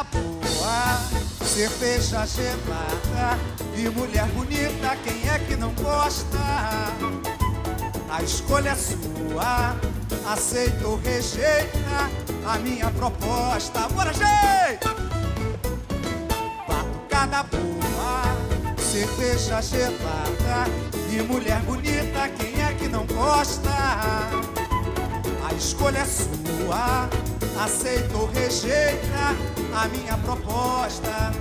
Batucada boa, cerveja gelada e mulher bonita, quem é que não gosta? A escolha é sua, aceita ou rejeita a minha proposta. Bora, gente! Batucada boa, cerveja gelada e mulher bonita, quem é que não gosta? A escolha é sua, aceita ou rejeita a minha proposta.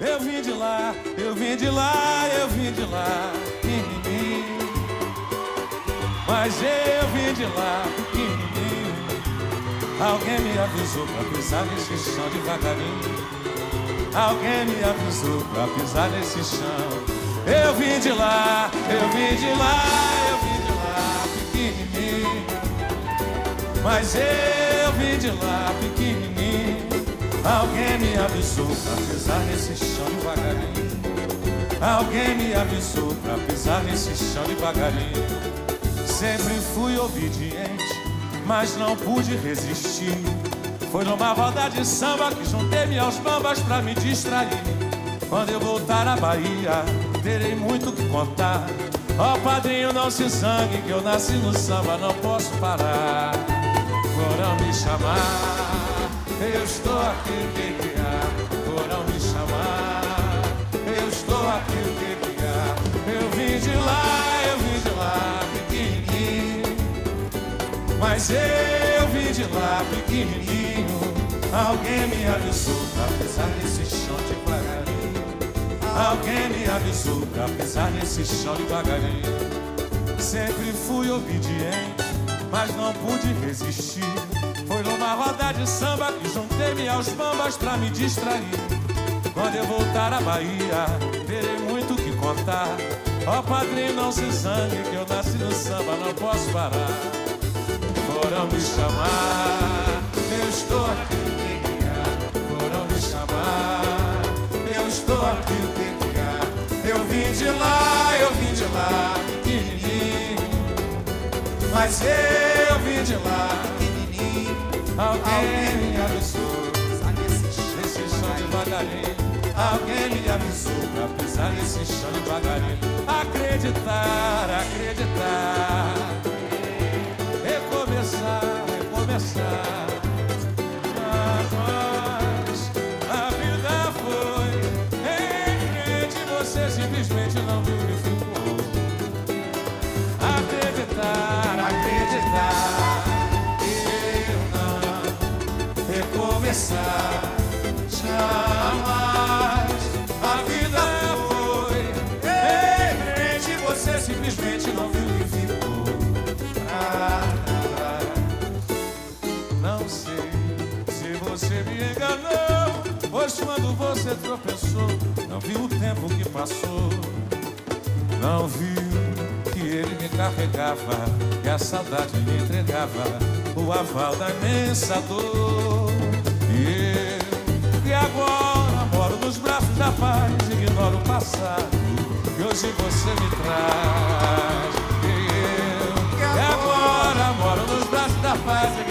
Eu vim de lá, eu vim de lá, eu vim de lá, Mas eu vim de lá, Alguém me avisou pra pisar nesse chão devagarinho. Alguém me avisou pra pisar nesse chão. Eu vim de lá, eu vim de lá, eu vim de lá, pequenininho. Mas eu vim de lá, pequenininho. Alguém me avisou pra pisar nesse chão devagarinho. Alguém me avisou pra pisar nesse chão devagarinho. Sempre fui obediente, mas não pude resistir. Foi numa roda de samba que juntei-me aos bambas pra me distrair. Quando eu voltar à Bahia, terei muito que contar. Ó oh, padrinho, não se sangue, que eu nasci no samba, não posso parar. Foram me chamar, eu estou aqui, o que? Foram me chamar, eu estou aqui, o que? Eu vim de lá, eu vim de lá, pequenininho. Mas eu vim de lá, pequenininho. Alguém me avisou chão devagarinho. Alguém me avisou pra pisar nesse chão devagarinho. Sempre fui obediente, mas não pude resistir. Foi numa roda de samba que juntei-me aos bambas pra me distrair. Quando eu voltar à Bahia, terei muito que contar. Ó oh, padrinho, não se zangue, que eu nasci no samba, não posso parar. Foram me chamar, eu estou aqui vim de lá, eu vim de lá, pequenininho. Mas eu vim de lá, pequenininho. Alguém me avisou, nesse chão devagarinho. Alguém me avisou pra pisar nesse chão devagarinho. Acreditar, acreditar. Recomeçar, recomeçar. Tropeçou não viu o tempo que passou, não viu que ele me carregava, que a saudade me entregava o aval da imensa dor. E eu, que agora moro nos braços da paz, ignoro o passado que hoje você me traz. E eu, que agora moro nos braços da paz,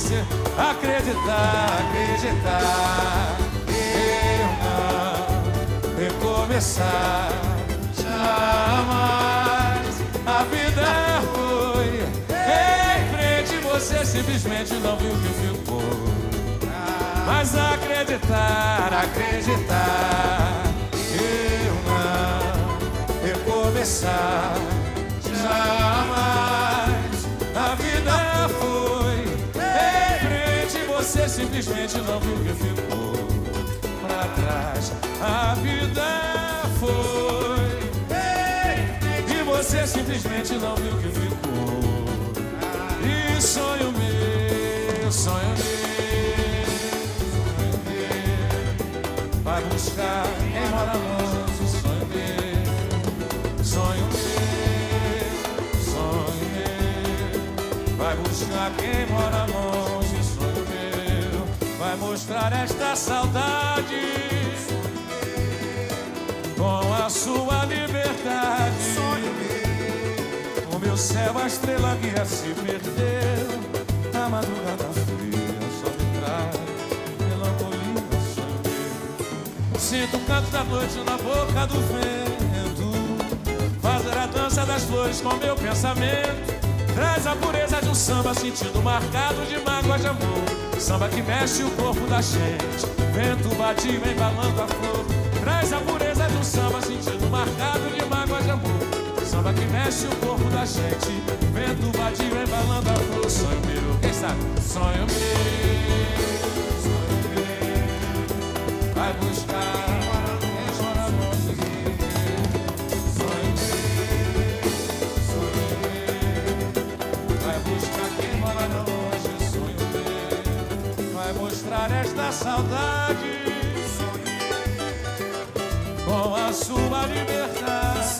você acreditar, acreditar recomeçar. Jamais a vida foi em frente, você simplesmente não viu que ficou. Mas acreditar, acreditar, eu não recomeçar. Jamais você simplesmente não viu que ficou para trás. A vida foi. E você simplesmente não viu que ficou. E sonho meu, sonho meu, sonho meu. Vai buscar quem mora longe, sonho meu, sonho meu, sonho meu. Vai buscar quem mora longe vai mostrar esta saudade. com a sua liberdade. O meu céu, a estrela guia se perdeu. A madrugada fria só me traz melancolia. Sinto o canto da noite na boca do vento. Fazer a dança das flores com meu pensamento. Traz a pureza de um samba, sentido marcado de mágoa de amor. Samba que mexe o corpo da gente. Vento batido embalando a flor. Traz a pureza de um samba, sentido marcado de mágoa de amor. Samba que mexe o corpo da gente. Vento batido embalando a flor. Sonho meu, quem sabe? Sonho meu, sonho meu. Vai buscar. Saudade com a sua liberdade.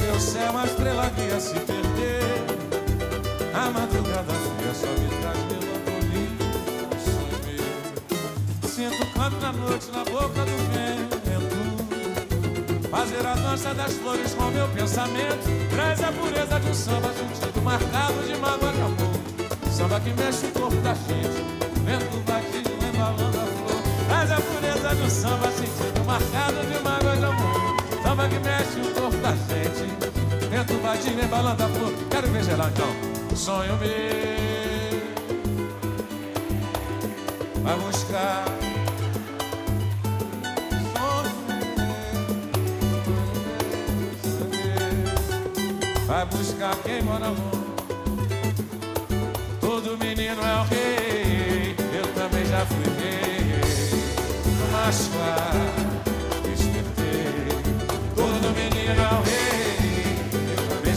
meu, céu, a estrela guia se perder. A madrugada fria só me traz melancolia. Sonho. Sinto canto da noite na boca do vento. Fazer a dança das flores com meu pensamento. Traz a pureza de um samba sentido marcado de mágoa de amor. Samba que mexe o corpo da gente. Um samba sentido marcado de mágoa de amor. Samba que mexe o corpo da gente. Vento batido embalando a flor. Quero ver geral então. Sonho meu. Vai buscar. Vai buscar quem mora longe. Todo menino é o rei. Eu também já fui rei.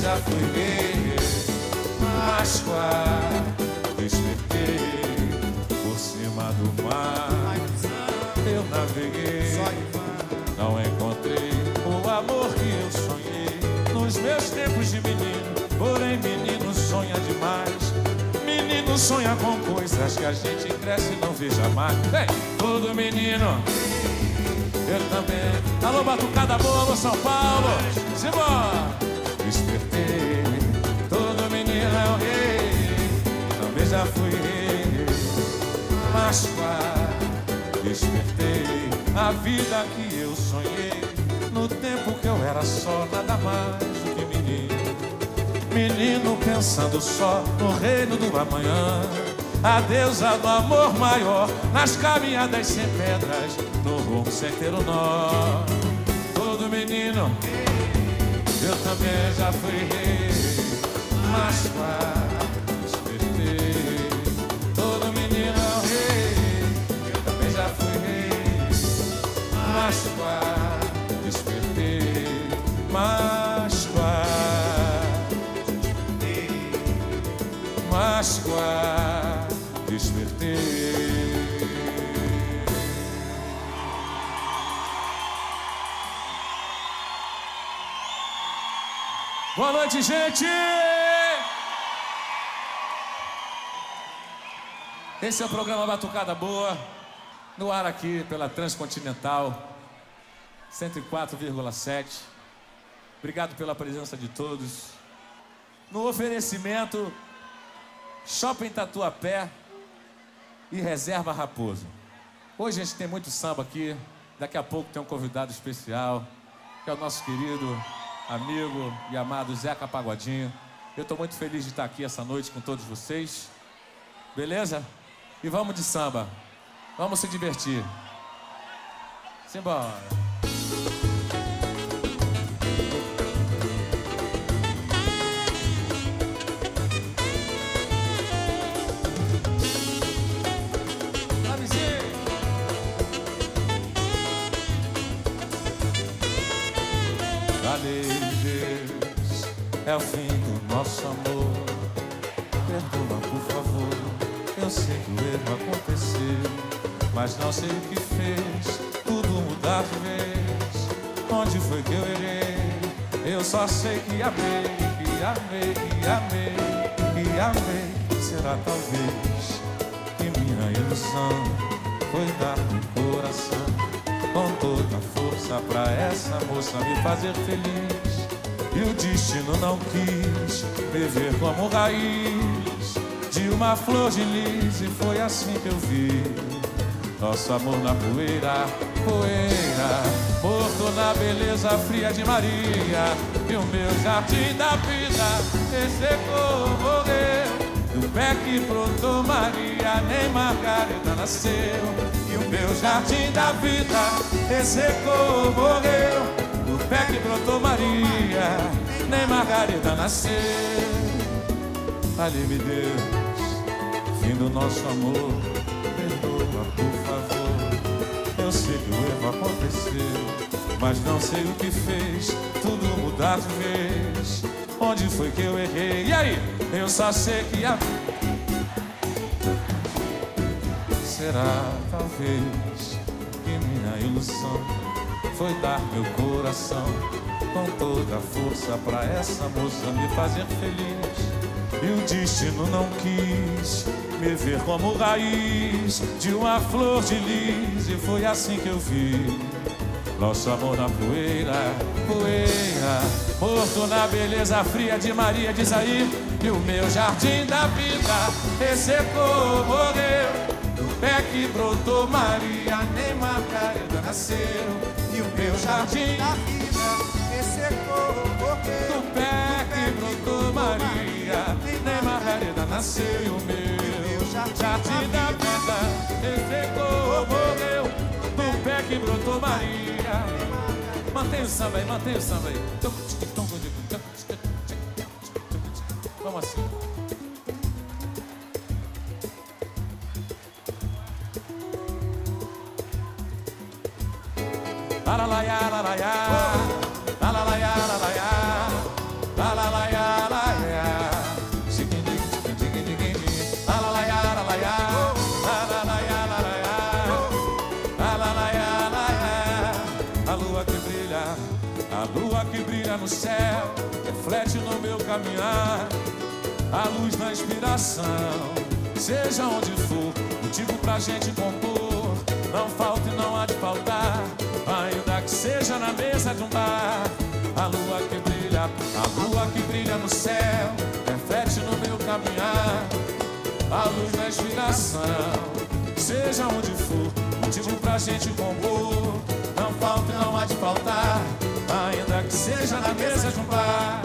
Já fui rei. Mas quase despertei. Por cima do mar eu naveguei. Não encontrei o amor que eu sonhei nos meus tempos de menino. Porém, menino sonha demais. Menino sonha com coisas que a gente cresce e não vê jamais. Todo menino, eu também. Alô, Batucada Boa, alô, São Paulo. Simbora! Despertei, todo menino é o rei. Também já fui rei. Quase despertei a vida que eu sonhei no tempo que eu era só nada mais. Menino pensando só no reino do amanhã. A deusa do amor maior nas caminhadas sem pedras, no rumo sem ter o nó. Todo menino, eu também já fui rei, mas quase Boa noite, gente! Esse é o programa Batucada Boa, no ar aqui pela Transcontinental 104,7. Obrigado pela presença de todos. No oferecimento, Shopping Tatuapé e Reserva Raposo. Hoje a gente tem muito samba aqui. Daqui a pouco tem um convidado especial, que é o nosso querido amigo e amado Zeca Pagodinho. Eu estou muito feliz de estar aqui essa noite com todos vocês. Beleza? E vamos de samba. Vamos se divertir. Simbora. É o fim do nosso amor. Perdoa, por favor. Eu sei que o erro aconteceu, mas não sei o que fez tudo mudar de vez. Onde foi que eu errei? Eu só sei que amei, que amei, que amei, que amei. Será talvez que minha ilusão foi dar no coração com toda força pra essa moça me fazer feliz. E o destino não quis me ver como raiz de uma flor de lis, e foi assim que eu vi nosso amor na poeira, poeira, morto na beleza fria de Maria, e o meu jardim da vida ressecou, morreu. Do pé que brotou Maria, nem Margarida nasceu. E o meu jardim da vida ressecou, morreu. Pé que brotou Maria, nem Margarida nasceu. Ali-me Deus, fim do nosso amor, perdoa, por favor. Eu sei que o erro aconteceu, mas não sei o que fez, tudo mudar de vez. Onde foi que eu errei? E aí? Eu só sei que a. Será talvez que minha ilusão foi dar meu coração com toda a força pra essa moça me fazer feliz. E o destino não quis me ver como raiz de uma flor de lis, e foi assim que eu vi nosso amor na poeira, poeira, morto na beleza fria de Maria de Isaí. E o meu jardim da vida ressecou, morreu. Do pé que brotou Maria, nem Margarida nasceu. E o meu jardim da vida ressecou, morreu. Do pé que brotou Maria, nem Margarida nasceu. E o meu jardim da vida ressecou, morreu pé que brotou Maria. Mantém o samba aí, mantém o samba aí. Vamos assim. No céu, reflete no meu caminhar. A luz da inspiração. Seja onde for, motivo pra gente compor. Não falta e não há de faltar, ainda que seja na mesa de um bar. A lua que brilha, a lua que brilha no céu, reflete no meu caminhar a luz da inspiração. Seja onde for, motivo pra gente compor. Não falta e não há de faltar ainda que seja na mesa de um bar.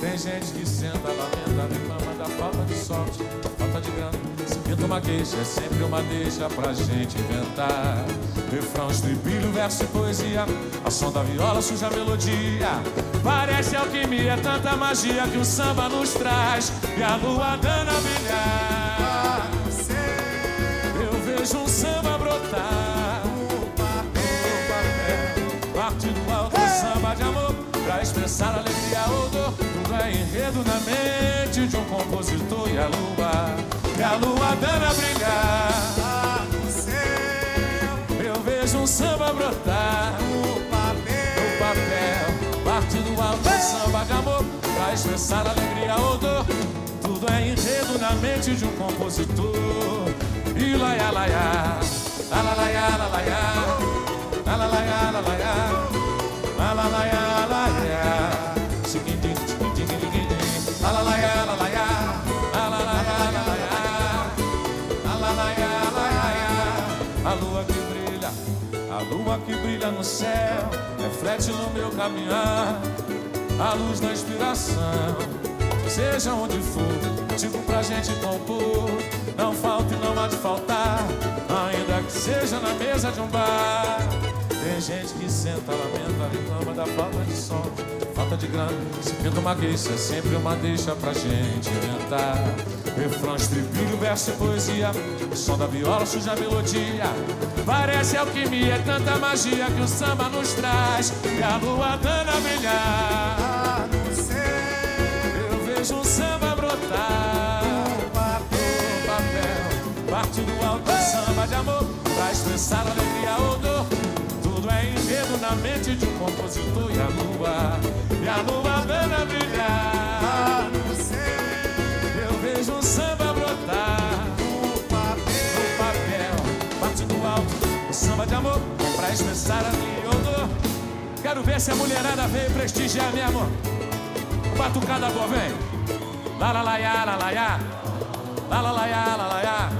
Tem gente que senta, lamenta, reclama da falta de sorte, falta de grana. Uma queixa, é sempre uma deixa pra gente inventar. Refrão, estribilho, verso e poesia, a som da viola suja a melodia. Parece alquimia, tanta magia que o samba nos traz. E a lua dando a brilhar. Eu vejo um samba brotar. Parte do alto samba de amor Pra expressar alegria ou dor Tudo é enredo na mente de um compositor E a lua, e a lua dando a brilhar no céu Eu vejo um samba brotar No papel No papel Parte do alto samba amor Pra expressar alegria ou dor Tudo é enredo na mente de um compositor E lá, lá, lá, lá Lá, lá, lá, lá, A lua que brilha no céu Reflete no meu caminhar A luz da inspiração. Seja onde for Digo pra gente compor Não falta e não há de faltar Ainda que seja na mesa de um bar tem gente que senta, lamenta, reclama da falta de som, falta de grana. Se pinta uma queixa, é sempre uma deixa pra gente inventar. Refrão, estribilho, verso e poesia. O som da viola suja a melodia. Parece alquimia, é tanta magia que o samba nos traz. E a lua dando a brilhar. Eu vejo um samba brotar. No papel No papel, parte do alto samba de amor. Pra expressar alegria ou dor. Na mente de um compositor e a lua, e a lua dando a brilhar. Lá Eu vejo um samba brotar No papel no papel, parte do alto, o samba de amor, pra expressar a minha odor. Quero ver se a mulherada veio prestigiar mesmo. Batucada boa, vem. Lá, lá, lá, lá, lá, lá, lá, lá, lá, lá, lá, lá,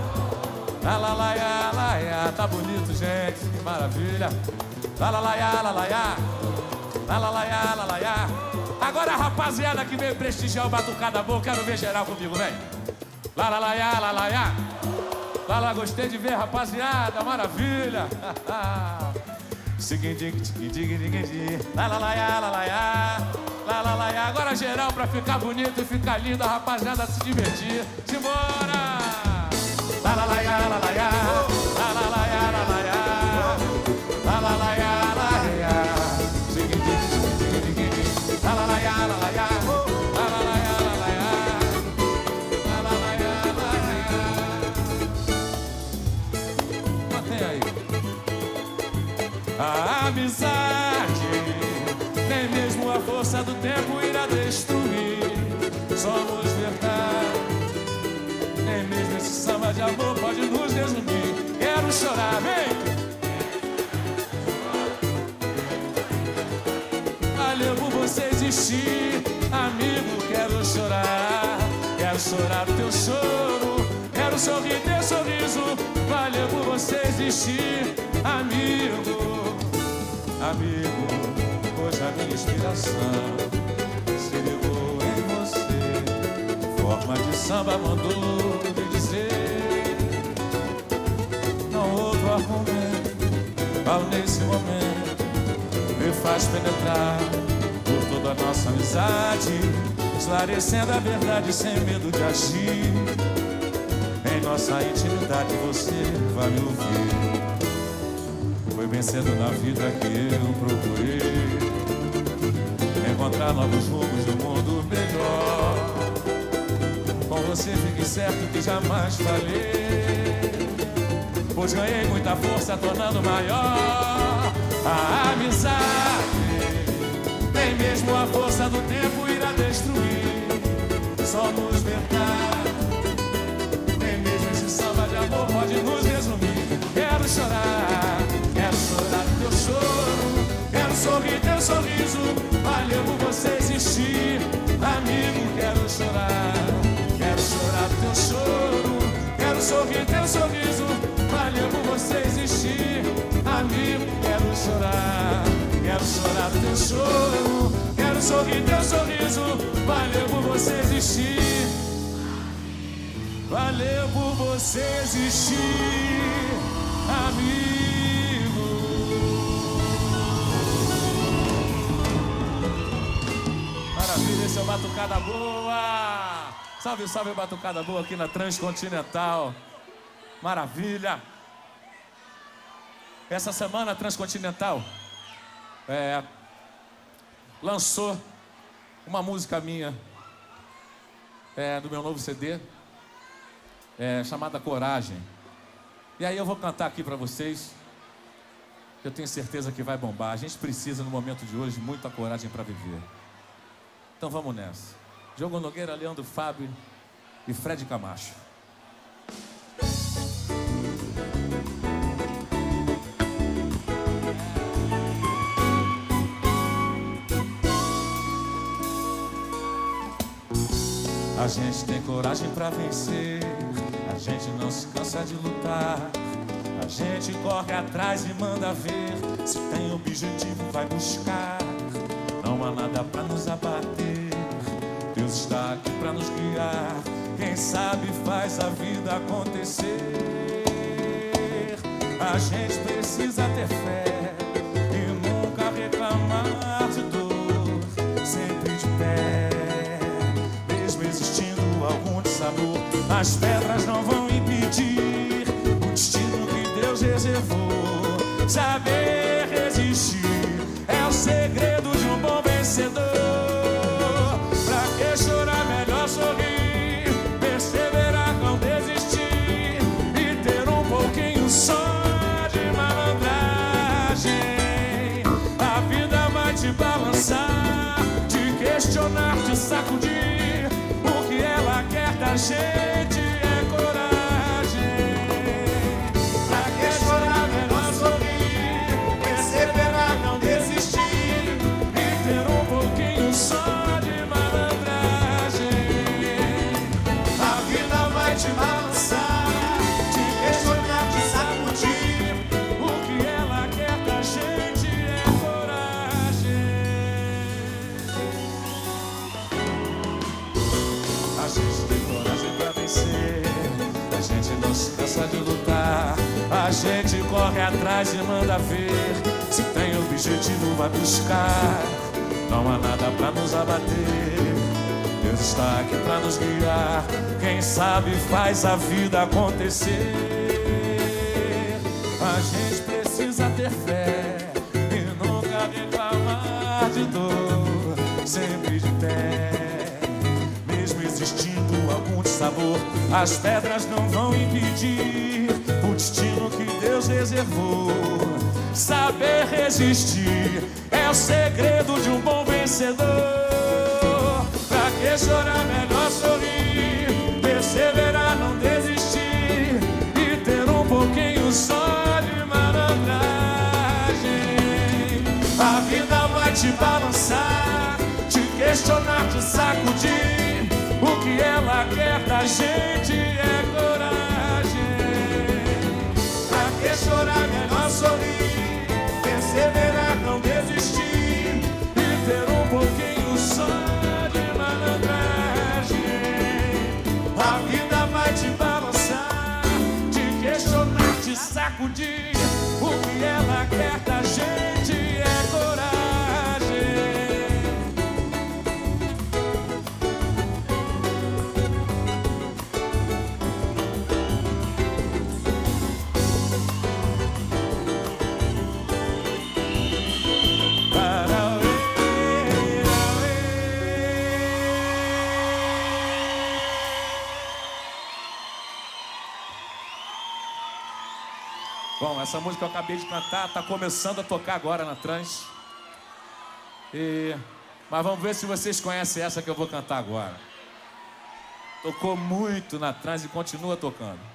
lá, lá, lá, lá, lá, tá bonito, gente, que maravilha. Lalalaiá, lalaiá. Agora a rapaziada que veio prestigiar o Batucada boca quero ver geral comigo, vem. Lalalaiá, lalaiá. Lala, gostei de ver, rapaziada, maravilha. Lalalaiá, lalaiá. Lalalaiá. Agora geral pra ficar bonito e ficar lindo, a rapaziada se divertir. Simbora! lá lalaiá. Amor pode nos resumir. Quero chorar, vem! Valeu por você existir, amigo. Quero chorar, quero chorar teu choro, quero sorrir teu sorriso. Valeu por você existir, amigo amigo, hoje a minha inspiração se ligou em você. Forma de samba mandou Argumento, qual nesse momento me faz penetrar por toda a nossa amizade, esclarecendo a verdade sem medo de agir. Em nossa intimidade você vai me ouvir. Foi vencendo na vida que eu procurei Encontrar novos rumos do mundo melhor Com você fique certo que jamais falhei Pois ganhei muita força tornando maior A amizade Nem mesmo a força do tempo irá destruir Só nos verdade Nem mesmo esse samba de amor pode nos resumir Quero chorar choro. Quero sorrir teu sorriso, valeu por você existir. Amigo, quero chorar. Quero chorar teu choro. Quero sorrir teu sorriso, você existir. Amigo, quero chorar. Quero chorar teu choro. Quero sorrir teu sorriso, valeu por você existir. Valeu por você existir, amigo. esse é o Batucada Boa. Salve, salve, Batucada Boa aqui na Transcontinental. Maravilha. Essa semana a Transcontinental é, lançou uma música minha é, do meu novo CD é, chamada Coragem. E aí eu vou cantar aqui para vocês. Eu tenho certeza que vai bombar. A gente precisa no momento de hoje muita coragem para viver. Então vamos nessa. Diogo Nogueira, Leandro Fábio e Fred Camacho. A gente tem coragem para vencer, a gente não se cansa de lutar. A gente corre atrás e manda ver, se tem objetivo vai buscar. Não há nada para nos abater. Deus está aqui para nos guiar. Quem sabe faz a vida acontecer. A gente precisa ter fé e nunca reclamar dissabor, as pedras não vão impedir o destino que Deus reservou. Saber resistir é o segredo de um bom vencedor. share. Atrás e manda ver. Se tem objetivo, vai buscar. Não há nada pra nos abater. Deus está aqui pra nos guiar. Quem sabe faz a vida acontecer. A gente precisa ter fé e nunca reclamar de dor. Sempre de pé, mesmo existindo algum dissabor, as pedras não vão impedir Deus reservou. Saber resistir é o segredo de um bom vencedor. Pra que chorar, melhor sorrir, perseverar, não desistir e ter um pouquinho só de malandragem. A vida vai te balançar, te questionar, te sacudir. O que ela quer da gente é chorar, melhor sorrir, perseverar, não desistir e ter um pouquinho só de malandragem. A vida vai te balançar, te questionar, te sacudir. O que ela quer essa música que eu acabei de cantar está começando a tocar agora na trans. E... Mas vamos ver se vocês conhecem essa que eu vou cantar agora. Tocou muito na trans e continua tocando.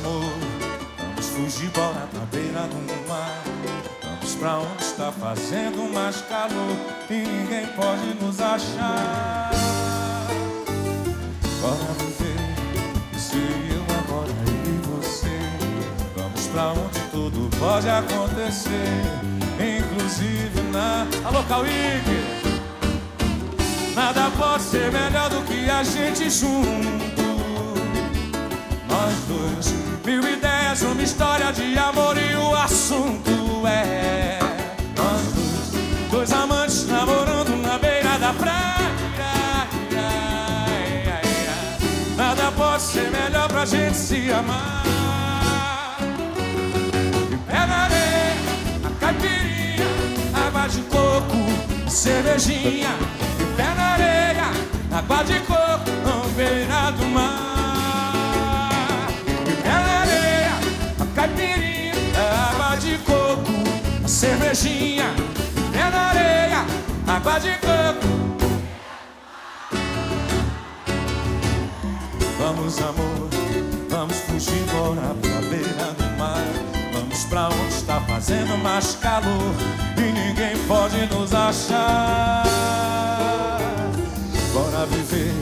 Amor, vamos fugir, bora pra beira do mar. Vamos pra onde está fazendo mais calor e ninguém pode nos achar. Bora viver, se eu agora e você. Vamos pra onde tudo pode acontecer, inclusive na. Alô, Cauíque! Nada pode ser melhor do que a gente junto. Nós dois, mil ideias, uma história de amor e o assunto é dois, amantes namorando na beira da praia. Nada pode ser melhor pra gente se amar. E na areia, a caipirinha, água de coco, cervejinha. E pé na areia, água de coco, na beira do mar. Cervejinha. Pé na areia, água de coco. Vamos, amor, vamos fugir, bora pra beira do mar. Vamos pra onde está fazendo mais calor e ninguém pode nos achar. Bora viver,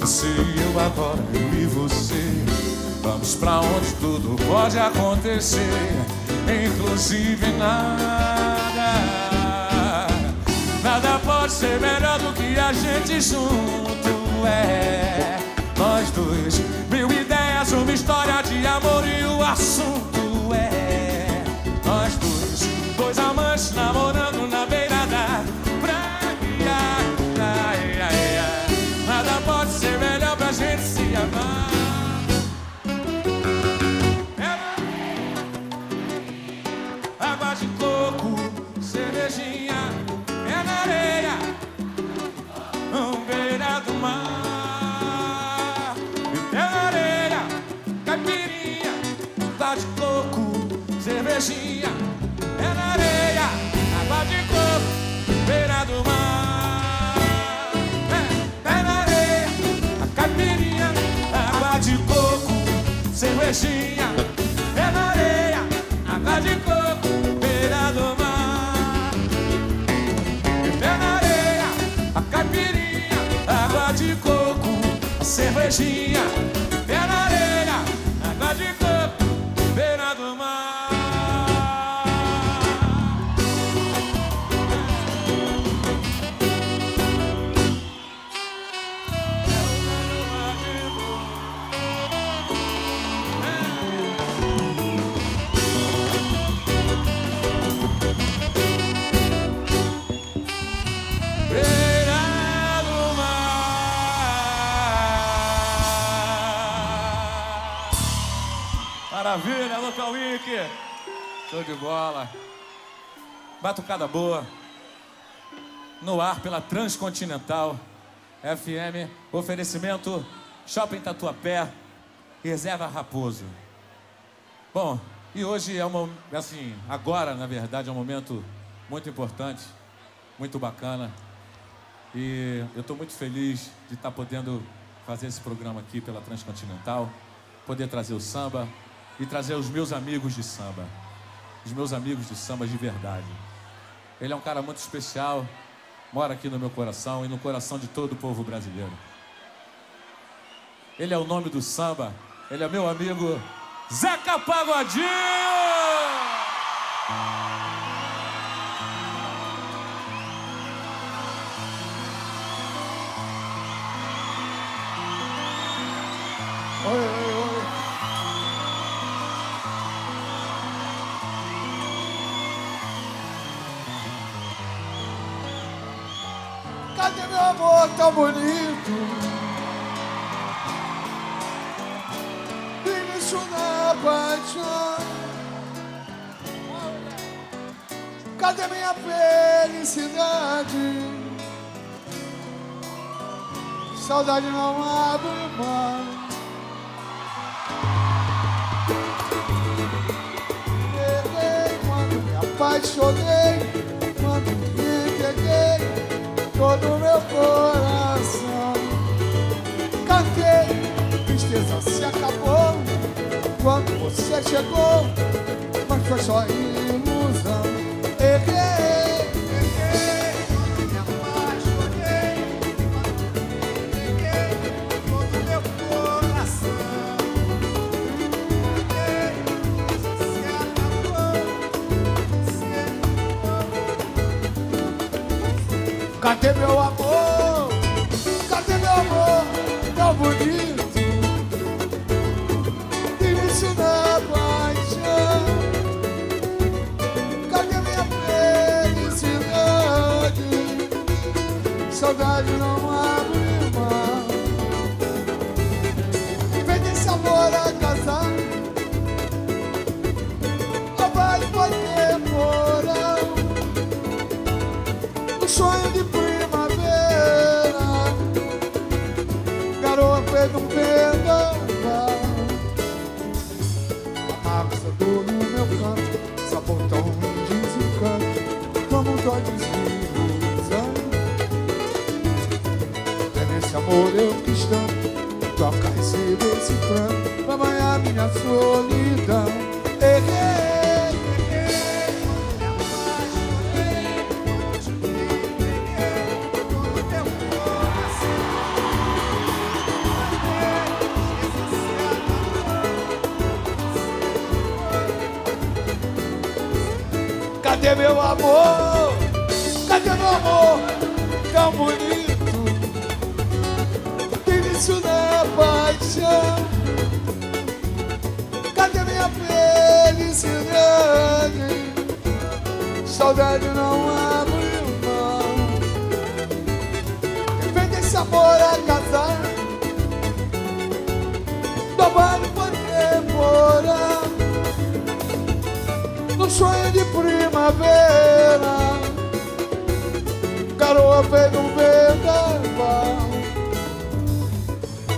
você e eu agora, eu e você. Vamos pra onde tudo pode acontecer, inclusive nada. Nada pode ser melhor do que a gente junto é. Nós dois, mil ideias, uma história de amor e o assunto é. Nós dois, dois amantes namorando na beira igrejinha, é na areia, água de coco, beira do mar. É, é na areia, a caipirinha, água de coco, cervejinha, é na areia, água de coco, beira do mar. É na areia, a caipirinha, água de coco, cervejinha. Maravilha, Local Week. Show de bola. Batucada boa. No ar pela Transcontinental FM. Oferecimento Shopping Tatuapé. Reserva Raposo. Bom, e hoje é um assim, agora na verdade é um momento muito importante, muito bacana. E eu estou muito feliz de estar podendo fazer esse programa aqui pela Transcontinental, poder trazer o samba e trazer os meus amigos de samba, os meus amigos de samba de verdade. Ele é um cara muito especial, mora aqui no meu coração e no coração de todo o povo brasileiro. Ele é o nome do samba, ele é meu amigo Zeca Pagodinho! Tão bonito? Início na paixão. Cadê minha felicidade? Saudade não abre mais. Peguei quando me apaixonei, quando me entreguei todo meu coração. Cantei, tristeza se acabou quando você chegou, mas foi só ilusão. Amor eu quis toca receber esse pranto, pra banhar minha solidão. Garoa veio um vendaval.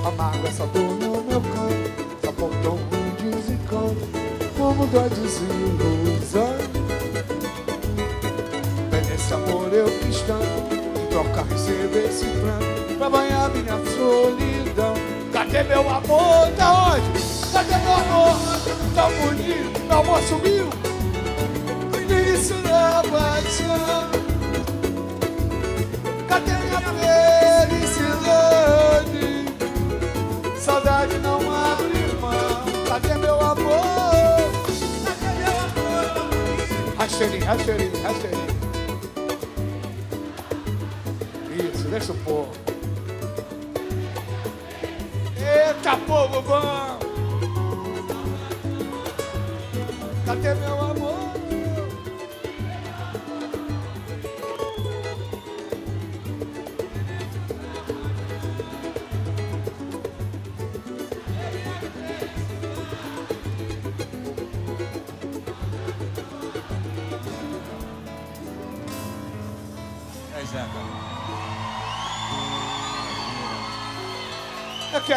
Amargo essa dor no meu canto, apontou um desencanto, como dói desilusão. É nesse amor eu quis tanto, trocar, receber esse pranto, pra banhar minha solidão. Cadê meu amor? Tá onde? Cadê meu amor? Tão bonito, meu amor sumiu início da paixão. Cadê minha felicidade? Saudade não abre mão. Cadê meu amor? Cadê meu amor? Rasteirinho, rasteirinho, rasteirinho. Isso, deixa o povo. Eita, povo bom! Cadê meu amor?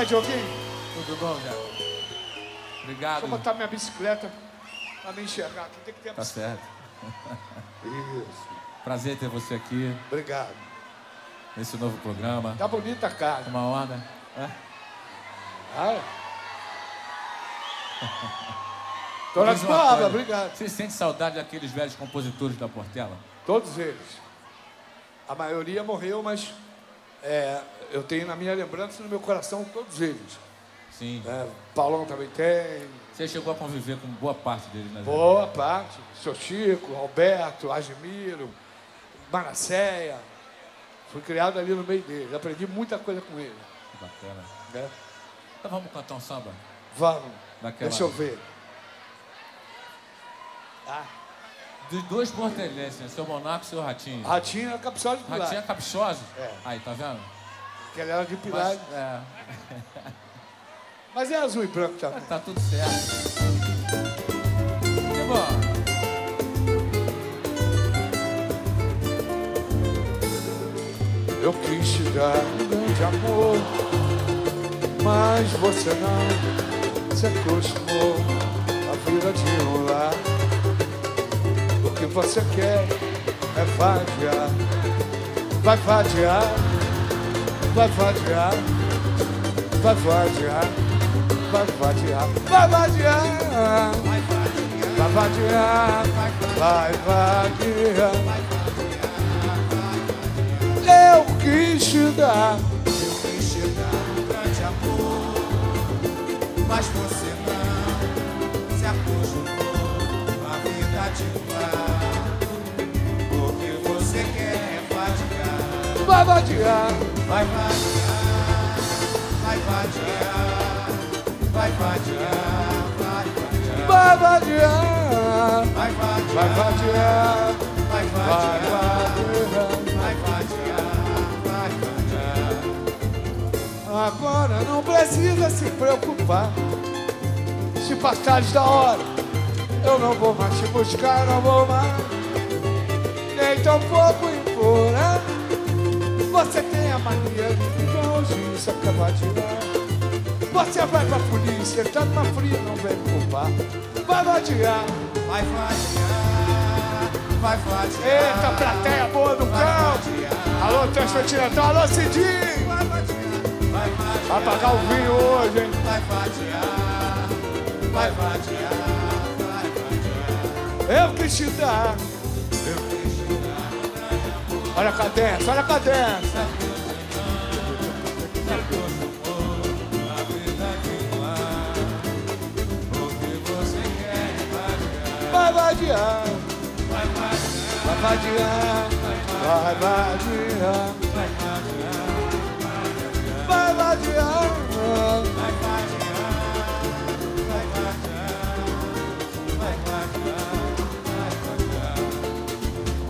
É é, Dioguinho? Tudo bom, Zeca? Obrigado. Deixa eu botar minha bicicleta pra me enxergar. aqui. Tem que ter a Tá bicicleta. certo. Isso. Prazer ter você aqui Obrigado. nesse novo programa. Tá bonita a casa. Uma onda. É? Ah, é? Dona Diz uma coisa, obrigado. Você sente saudade daqueles velhos compositores da Portela? Todos eles. A maioria morreu, mas é, eu tenho na minha lembrança e no meu coração todos eles. Sim. É, Paulão também tem, Você chegou a conviver com boa parte deles, né? Boa parte. Seu Chico, Alberto, Agemiro, Manasséia. Fui criado ali no meio deles. Aprendi muita coisa com eles. Bacana. Né? Então vamos cantar um samba? Vamos. Daquela- Deixa eu ver. Ah, Dos dois portelenses, né? Seu Monaco e seu Ratinho. Ratinho era caprichoso de Ratinho é caprichoso? É. Aí, tá vendo? Que ele era de Pilar. Mas, é, Mas é azul e branco também. tá tudo certo. Que bom. Eu quis te dar um grande amor, mas você não se acostumou à vida de um lar. O que você quer é vadiar, vai vadiar, vai vadiar, vai vadiar, vai vadiar, vai vadiar, vai vadiar, vai vadiar. Eu quis te dar. Eu quis te dar um grande amor, mas você Vai vadiar, vai vadiar, vai vadiar, vai vadiar, vai vadiar, vai vadiar, vai vadiar, vai vadiar, vai vadiar. Agora não precisa se preocupar. Se passares da hora, eu não vou mais te buscar, não vou mais. Nem tão pouco implorar. Você tem a mania de longe se acabar de lá. Você vai pra polícia, tá numa fria, não vem culpar. Vai vadiar. Vai vadiar, vai vadiar. Eita, plateia boa do campo. Alô, Transcontinental, alô, Cidinho. Vai vadiar, vai vadiar, Vai pagar o vinho hoje, hein? vai vadiar, vai vadiar, vai vadiar. Eu quis te dar. Olha a cadência, olha a cadência. Vai vadiar, vai vadiar, vai vadiar,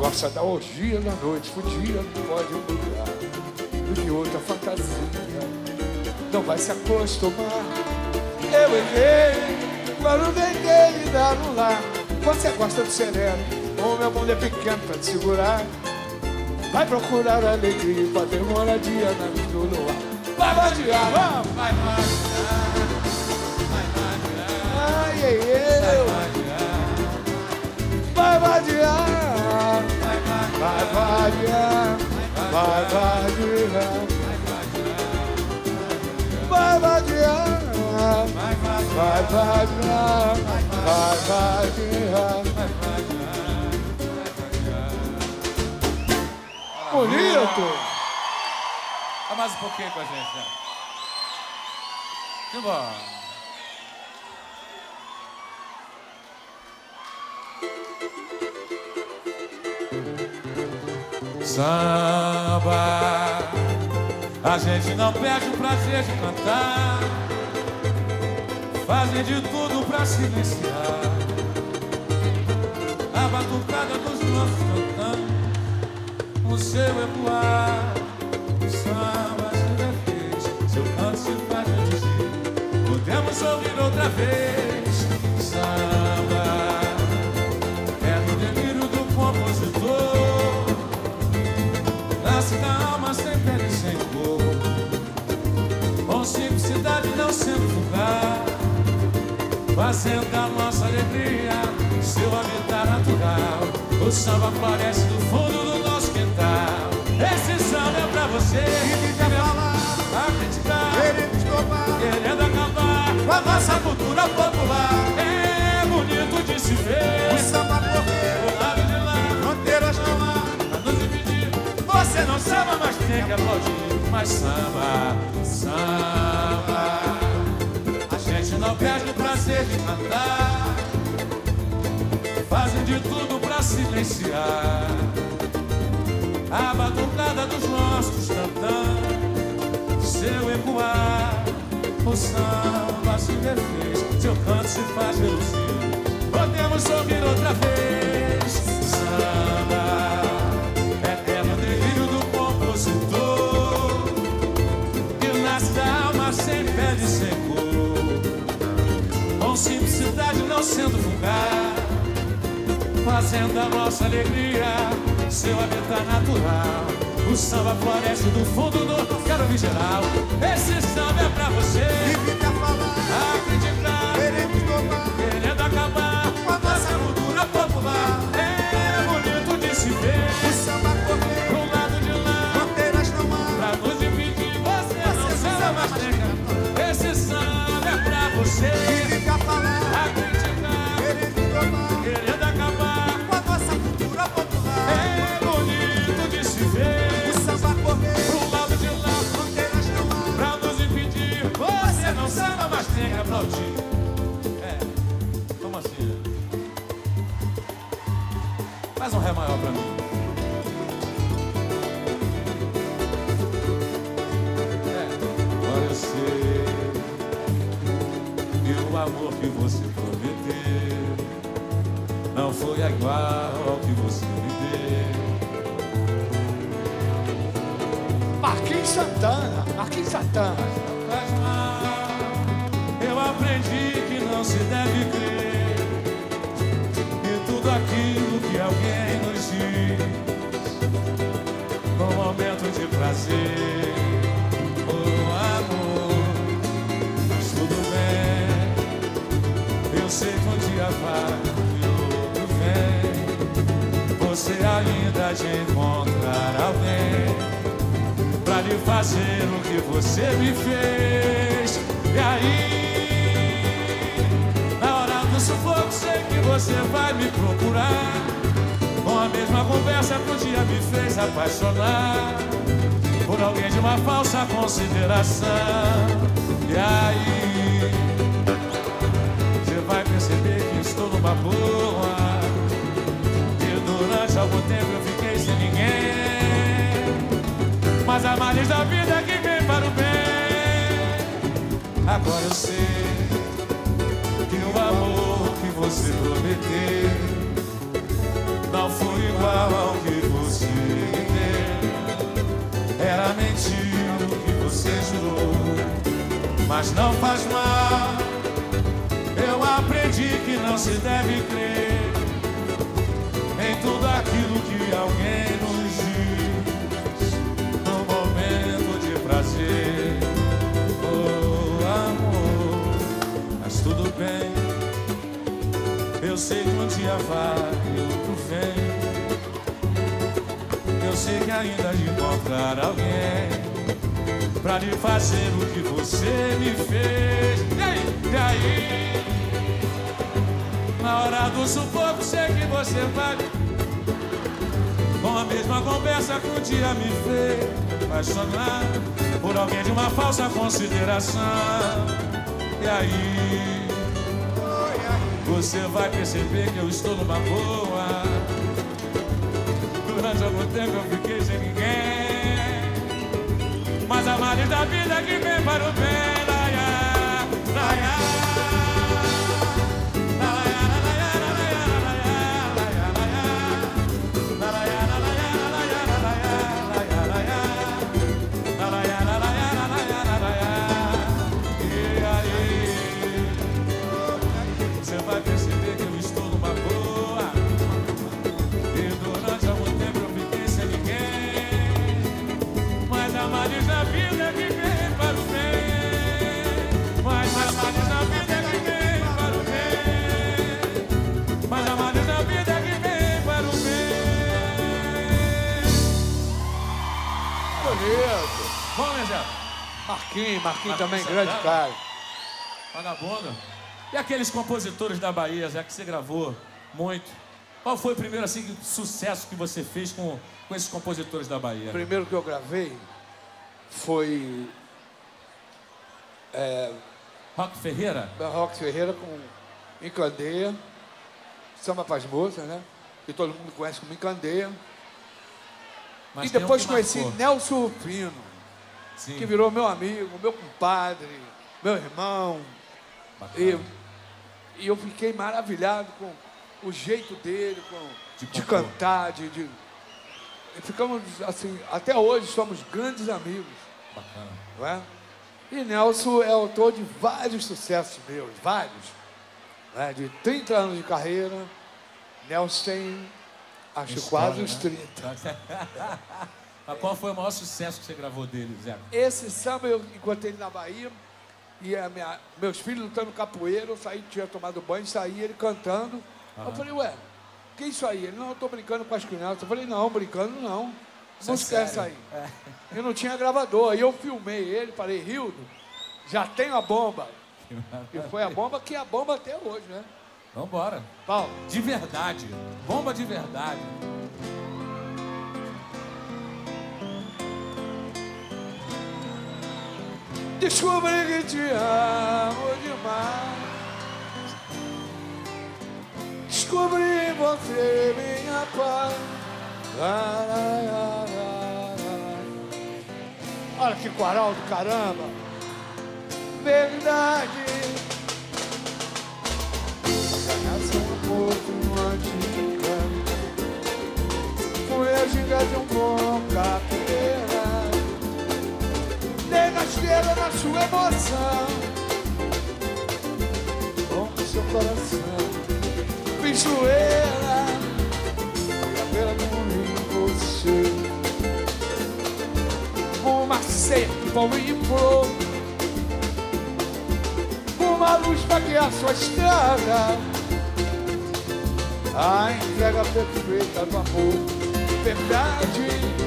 Gosta da orgia da noite, podia, não pode mudar. Do que outra fantasia, não vai se acostumar. Eu errei, quando tentei dar um lar. Você gosta do sereno, o meu mundo é pequeno pra te segurar. Vai procurar alegria pra ter moradia na luz do luar. Vai vadiar, vamos! Vai vadiar, Ai, ai, eu. Vai vadiar, vai vadiar, vai vadiar, vai vadiar, vai vadiar, vai vadiar. Bonito! Dá mais um pouquinho com a gente, né? Que bom. Samba, a gente não perde o prazer de cantar. Fazem de tudo pra silenciar a batucada dos nossos cantando. O seu ecoar, o samba se refez, seu canto se faz reduzir. Podemos ouvir outra vez, sendo vulgar, fazendo a nossa alegria seu habitat natural. O samba floresce do fundo do nosso quintal. Esse samba é pra você que quer falar, acreditar, querendo estopar, querendo acabar com a nossa cultura popular. É bonito de se o ver. samba correr, Do lado de lá, fronteiras pra nos dividir. Você não samba, mas tem que aplaudir. Mas samba, samba. Perde o prazer de cantar. Fazem de tudo pra silenciar a batucada dos nossos tantã. Seu ecoar, o samba se refez, seu canto se faz fazendo a nossa alegria seu habitat natural. O samba floresce do fundo do Carobi geral. Esse samba é pra você Que quer falar, que o amor que você prometeu não foi igual ao que você me deu. Marquinhos Santana, Marquinhos Santana. mal. Eu aprendi que não se deve crer em tudo aquilo que alguém nos diz. Ainda há de encontrar alguém pra lhe fazer o que você me fez. E aí, na hora do sufoco, sei que você vai me procurar. Com a mesma conversa que um dia me fez apaixonar por alguém de uma falsa consideração. E aí, você vai perceber que estou numa boa. Tempo eu fiquei sem ninguém. Mas a malha da vida é que vem para o bem. Agora eu sei que o amor que você prometeu não foi igual ao que você me deu. Era mentira o que você jurou, mas não faz mal. Eu aprendi que não se deve crer aquilo que alguém nos diz no momento de prazer. Oh, amor, mas tudo bem. Eu sei que um dia vai e outro vem. Eu sei que ainda de encontrar alguém pra lhe fazer o que você me fez. E aí? E aí? Na hora do sufoco, sei que você vai com a mesma conversa que um dia me fez apaixonar por alguém de uma falsa consideração. E aí? Você vai perceber que eu estou numa boa. durante algum tempo eu fiquei sem ninguém. Mas a males da vida que vem para o bem, laia, laia. Marquinhos, Marquinhos também, grande cara. Vagabundo. E aqueles compositores da Bahia, já que você gravou muito. Qual foi o primeiro assim, sucesso que você fez com, com esses compositores da Bahia? O primeiro que eu gravei foi. É, Rock Ferreira? Rock Ferreira com Encandeia, Samba Paz Moça, né? Que todo mundo conhece como Encandeia. Mas e depois um conheci marcou. Nelson Pino. Sim. que virou meu amigo, meu compadre, meu irmão. E, e, eu fiquei maravilhado com o jeito dele, com, de, de cantar, de, de. E ficamos assim, até hoje somos grandes amigos. Bacana. Não é? E Nelson é autor de vários sucessos meus, vários. Né? De 30 anos de carreira, Nelson tem, acho, História, quase uns 30. Mas qual foi o maior sucesso que você gravou dele, Zé? Esse samba eu encontrei ele na Bahia. E minha, meus filhos lutando capoeira, eu saí, tinha tomado banho, saí ele cantando. Uhum. Eu falei, ué, que é isso aí? Ele, não, eu tô brincando com as crianças. Eu falei, não, brincando não. Não esquece aí. É. Eu não tinha gravador. Aí eu filmei ele, falei, Rildo, já tenho a bomba. E foi a bomba que é a bomba até hoje, né? Vambora. Paulo. De verdade. Bomba de verdade. Descobri que te amo demais. Descobri você minha paz. Olha que coral do caramba. Verdade. Canção amor uma dica. Foi a giga de um bom capeta estrela na sua emoção. Com seu coração Fiz zoeira. E a pena não em você. Uma ceia de pão e flor Uma luz para guiar sua estrada. A entrega perfeita do amor Verdade.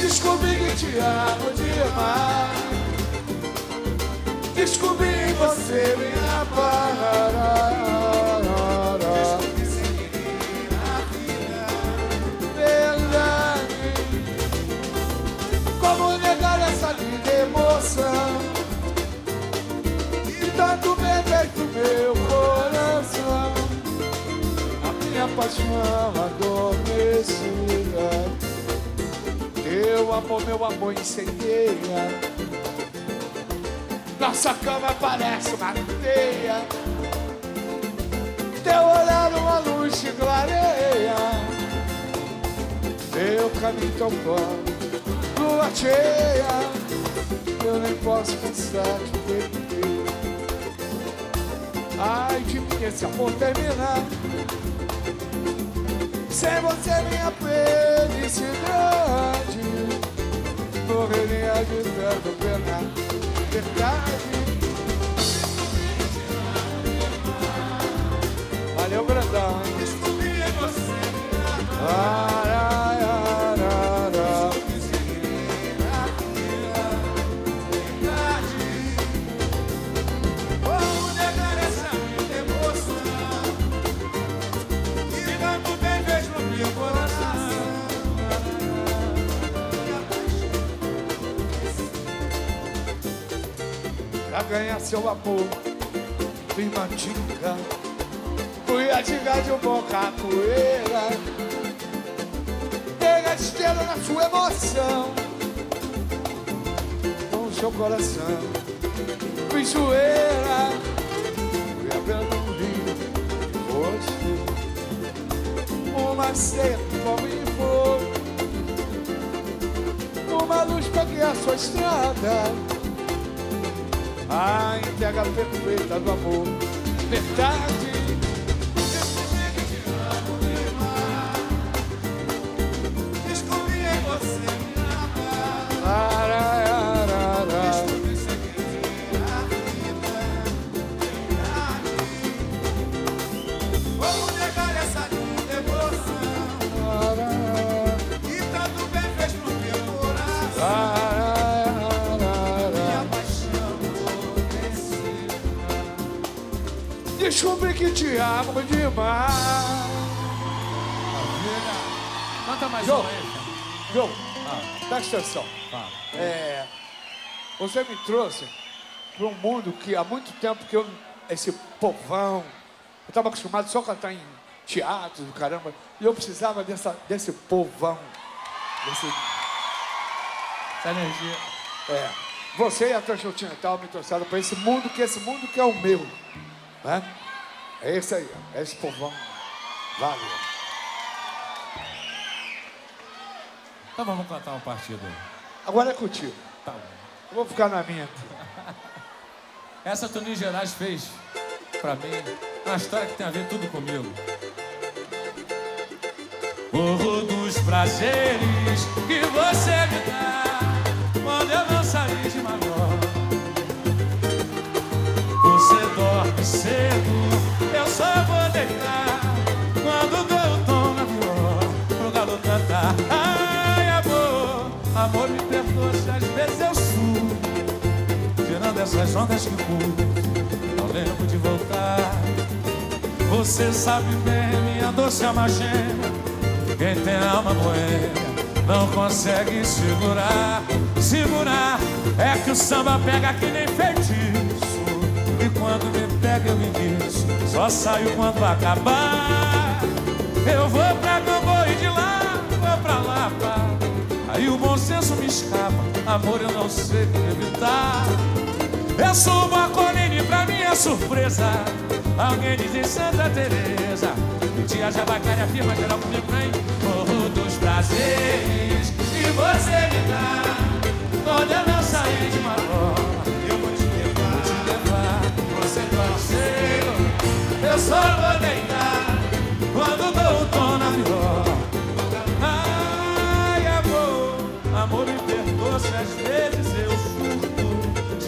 Descobri que te amo demais. Descobri você minha paz. Verdade. Como negar essa linda emoção? E tanto bem feito meu coração. A minha paixão adormecida. Meu amor, meu amor incendeia Nossa cama parece uma teia Teu olhar uma luz que clareia. Meu caminho tão bom, lua cheia. Eu nem posso pensar de perder Ai de mim esse amor terminar sem você minha felicidade. Morreria de tanto pena Verdade. Valeu, grandão Descobri você. Ah, ganhar seu amor. Fui a diga de um bom capoeira Pega sua emoção. Com seu coração. Fui abrindo um rio, você, uma ceia como e foi, uma luz peguei a sua estrada, a entrega perfeita do amor, verdade. Você me trouxe para um mundo que há muito tempo que eu. Esse povão. Eu estava acostumado só a cantar em teatro do caramba. E eu precisava dessa, desse povão. Desse, Essa energia. é, você e a Transcontinental me trouxeram para esse mundo, que esse mundo que é o meu. Né? É esse aí, é esse povão. Valeu. Então vamos cantar uma partida. Agora é contigo. Tá bom. Eu vou ficar na minha. Essa Toninho Gerais fez pra mim uma história que tem a ver tudo comigo. Morro dos prazeres que você me dá quando eu não saí de maior. Você dorme cedo, eu só vou deitar quando dou o tom na viola pro galo cantar. Ai, amor, amor, me perdoa se às vezes eu. Tirando essas ondas que curto, não lembro de voltar. Você sabe bem, minha doce amagênia. Quem tem alma boêmia não consegue segurar. Segurar é que o samba pega que nem feitiço. E quando me pega eu enguiço, só saio quando acabar. Eu vou pra Gamboa e de lá vou pra Lapa. Aí o bom senso me escapa, amor eu não sei evitar. Eu colina e pra minha surpresa Alguém diz em Santa Teresa Que dia já vai cair a firma geral comigo, vem Morro dos prazeres que você me dá. Quando eu não sair de marola Eu vou te levar, vou te levar Você dorme cedo Eu só vou deitar Quando dou o tom na viola. Ai, amor, amor me perdoa se às vezes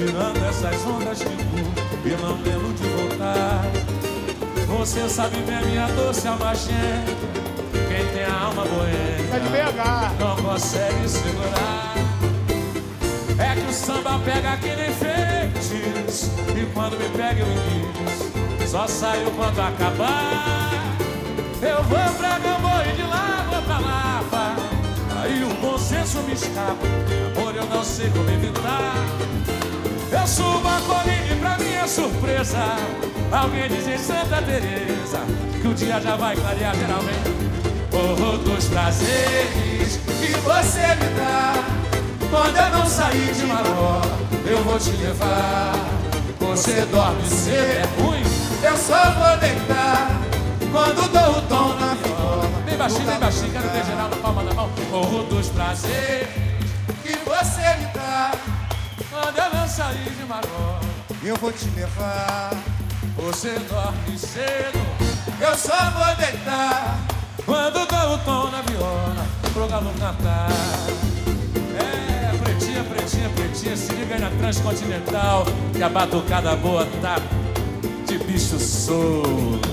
Tirando essas ondas que curto e não lembro de voltar. Você sabe bem minha doce almagênia Quem tem a alma É de boêmia BH. não consegue segurar. É que o samba pega que nem feitiço E quando me pega eu enguiço Só saio quando acabar. Eu vou pra Gamboa e de lá vou pra Lapa Aí o bom senso me escapa Amor, eu não sei como evitar Eu subo a colina e pra minha surpresa Alguém diz em Santa Teresa Que o dia já vai clarear geralmente. Morro dos prazeres que você me dá Quando eu não sair de marola Eu vou te levar. Você dorme cedo, é ruim? Eu só vou deitar Quando dou o tom na viola Bem baixinho, bem baixinho, quero ver geral na palma da mão. Morro dos prazeres sair de Eu vou te levar. Você dorme cedo Eu só vou deitar. Quando dou o tom na viola Pro galo cantar É, pretinha, pretinha, pretinha Se liga aí na Transcontinental Que a batucada boa tá De bicho solto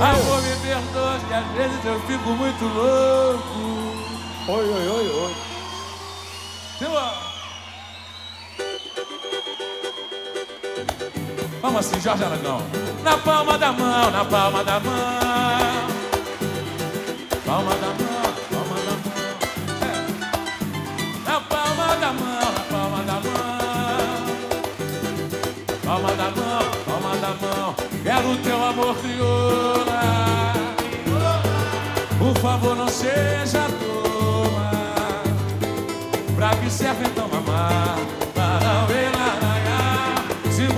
Amor, me perdoa Que às vezes eu fico muito louco Oi, oi, oi, oi. Vamos Assim, Jorge Aragão. Na palma da mão, na palma da mão. Palma da mão, palma da mão. É. Na palma da mão, na palma da mão. Palma da mão, palma da mão. Quero teu amor crioula. Por favor, não seja toma. Pra que serve então amar?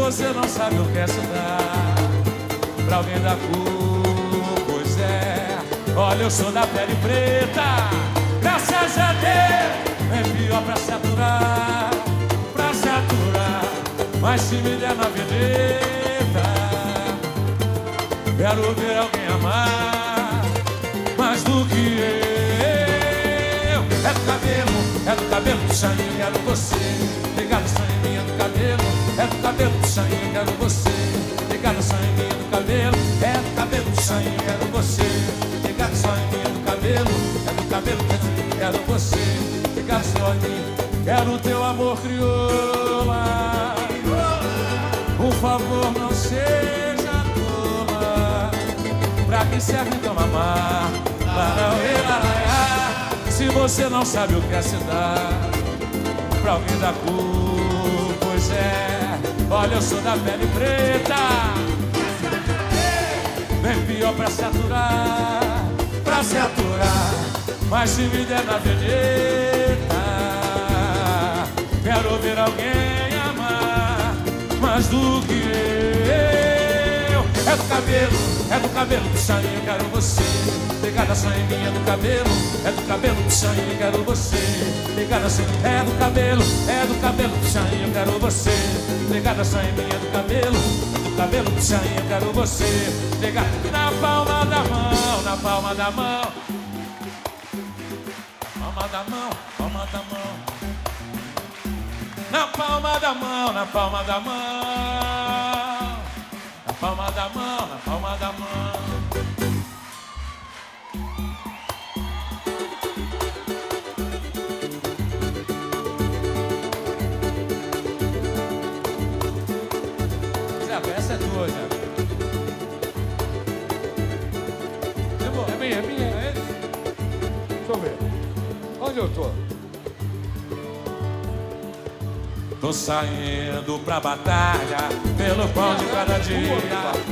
Você não sabe o que é se dar pra alguém da cor, pois é. Olha, eu sou da pele preta, graças a Deus. É pior pra se aturar, pra se aturar. Mas se me der na veneta, quero ver alguém amar mais do que eu. É do cabelo, é do cabelo do Xainho, quero você. Ligado é do cabelo do Xainho, quero você. Mim, é do cabelo, é do cabelo do Xainho, quero você. Mim, é do cabelo, é do cabelo do quero você. Em mim, quero teu amor crioula. Por favor, não seja tola. Pra que serve então amar? Larauê, laraiá. Se você não sabe o que é se dar Pra alguém da cor, Olha, eu sou da pele preta. Bem pior pra se aturar Pra se aturar. Mas se me der na veneta Quero ver alguém amar Mais do que eu. É do cabelo, é do cabelo do Xainho, quero você. Pegada em mim, é do cabelo É do cabelo do Xainho, quero você. Pegada só é do cabelo É do cabelo do Xainho, quero você. Pegada mim, é do cabelo É do cabelo do Xainho, quero você. Pegada na palma da mão Na palma da mão. Palma da mão, palma da mão. Na palma da mão, na palma da mão. Na palma da mão, Tô saindo pra batalha pelo pão de cada dia.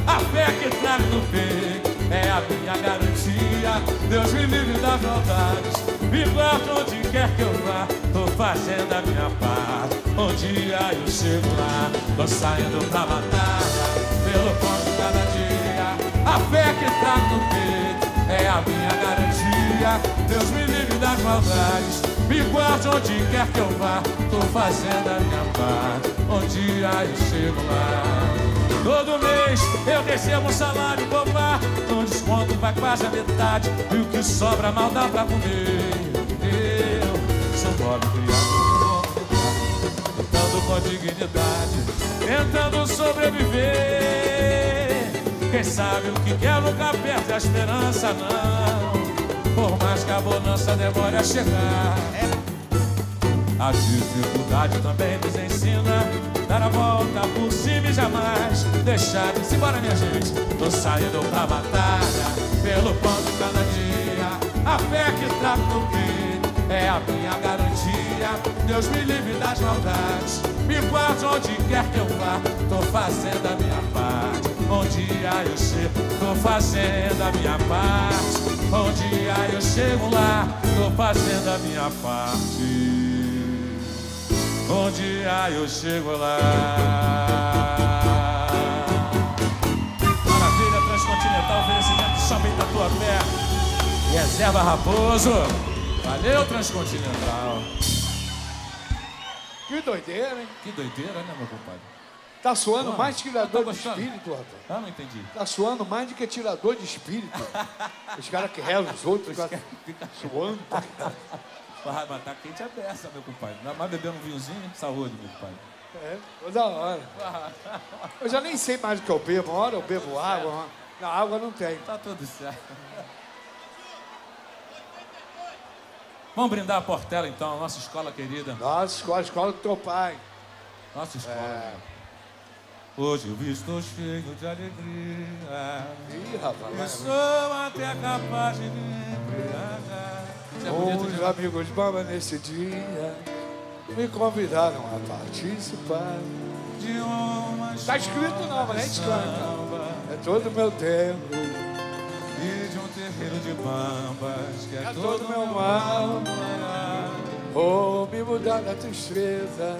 A fé que trago no peito é a minha garantia. Deus me livre das maldades, me guarda onde quer que eu vá. Tô fazendo a minha parte, um dia eu chego lá. Tô saindo pra batalha pelo pão de cada dia. A fé que trago no peito é a minha garantia. Deus me livre das maldades, me guarde onde quer que eu vá. Tô fazendo a minha parte, um dia eu chego lá. Todo mês eu recebo um salário poupar, um desconto vai quase a metade. E o que sobra mal dá pra comer. Eu sou pobre criado lutando com dignidade, tentando sobreviver. Quem sabe o que quer nunca perde a esperança, não. Por mais que a bonança demore a chegar. A dificuldade também nos ensina Dar a volta por cima e jamais deixar de se embora, minha gente Tô saindo pra batalha Pelo pão de cada dia. A fé que trago no peito É a minha garantia. Deus me livre das maldades Me guarde onde quer que eu vá Tô fazendo a minha parte. Um dia eu chego Tô fazendo a minha parte Um dia eu chego lá Tô fazendo a minha parte um dia eu chego lá. Maravilha, Transcontinental, oferecimento de Shopping Tatuapé. Reserva Raposo. Valeu, Transcontinental. Que doideira, hein? Que doideira, né, meu compadre? Tá suando mais que tirador tá de espírito, rapaz. Ah, não entendi. Tá suando mais do que tirador de espírito. Os caras que rezam os outros, Os ficam caras ficam suando. Vai matar quente a beça, meu compadre. Ainda mais beber um vinhozinho, saúde, meu compadre. É, toda hora. Eu já nem sei mais o que eu bebo. Uma hora eu bebo água. uma- Não, água não tem. Tá tudo certo. Vamos brindar a Portela, então, a nossa escola querida. Nossa, escola, escola do teu pai. Nossa escola. É. Hoje eu estou cheio de alegria. Ih, rapaz. E sou até capaz de me embriagar. É Os de... amigos bamba nesse dia me convidaram a participar. de uma Tá escrito não, mas samba É todo meu tempo, E de um terreiro de bambas Que é, é todo todo meu mal. mal Ou me mudar da tristeza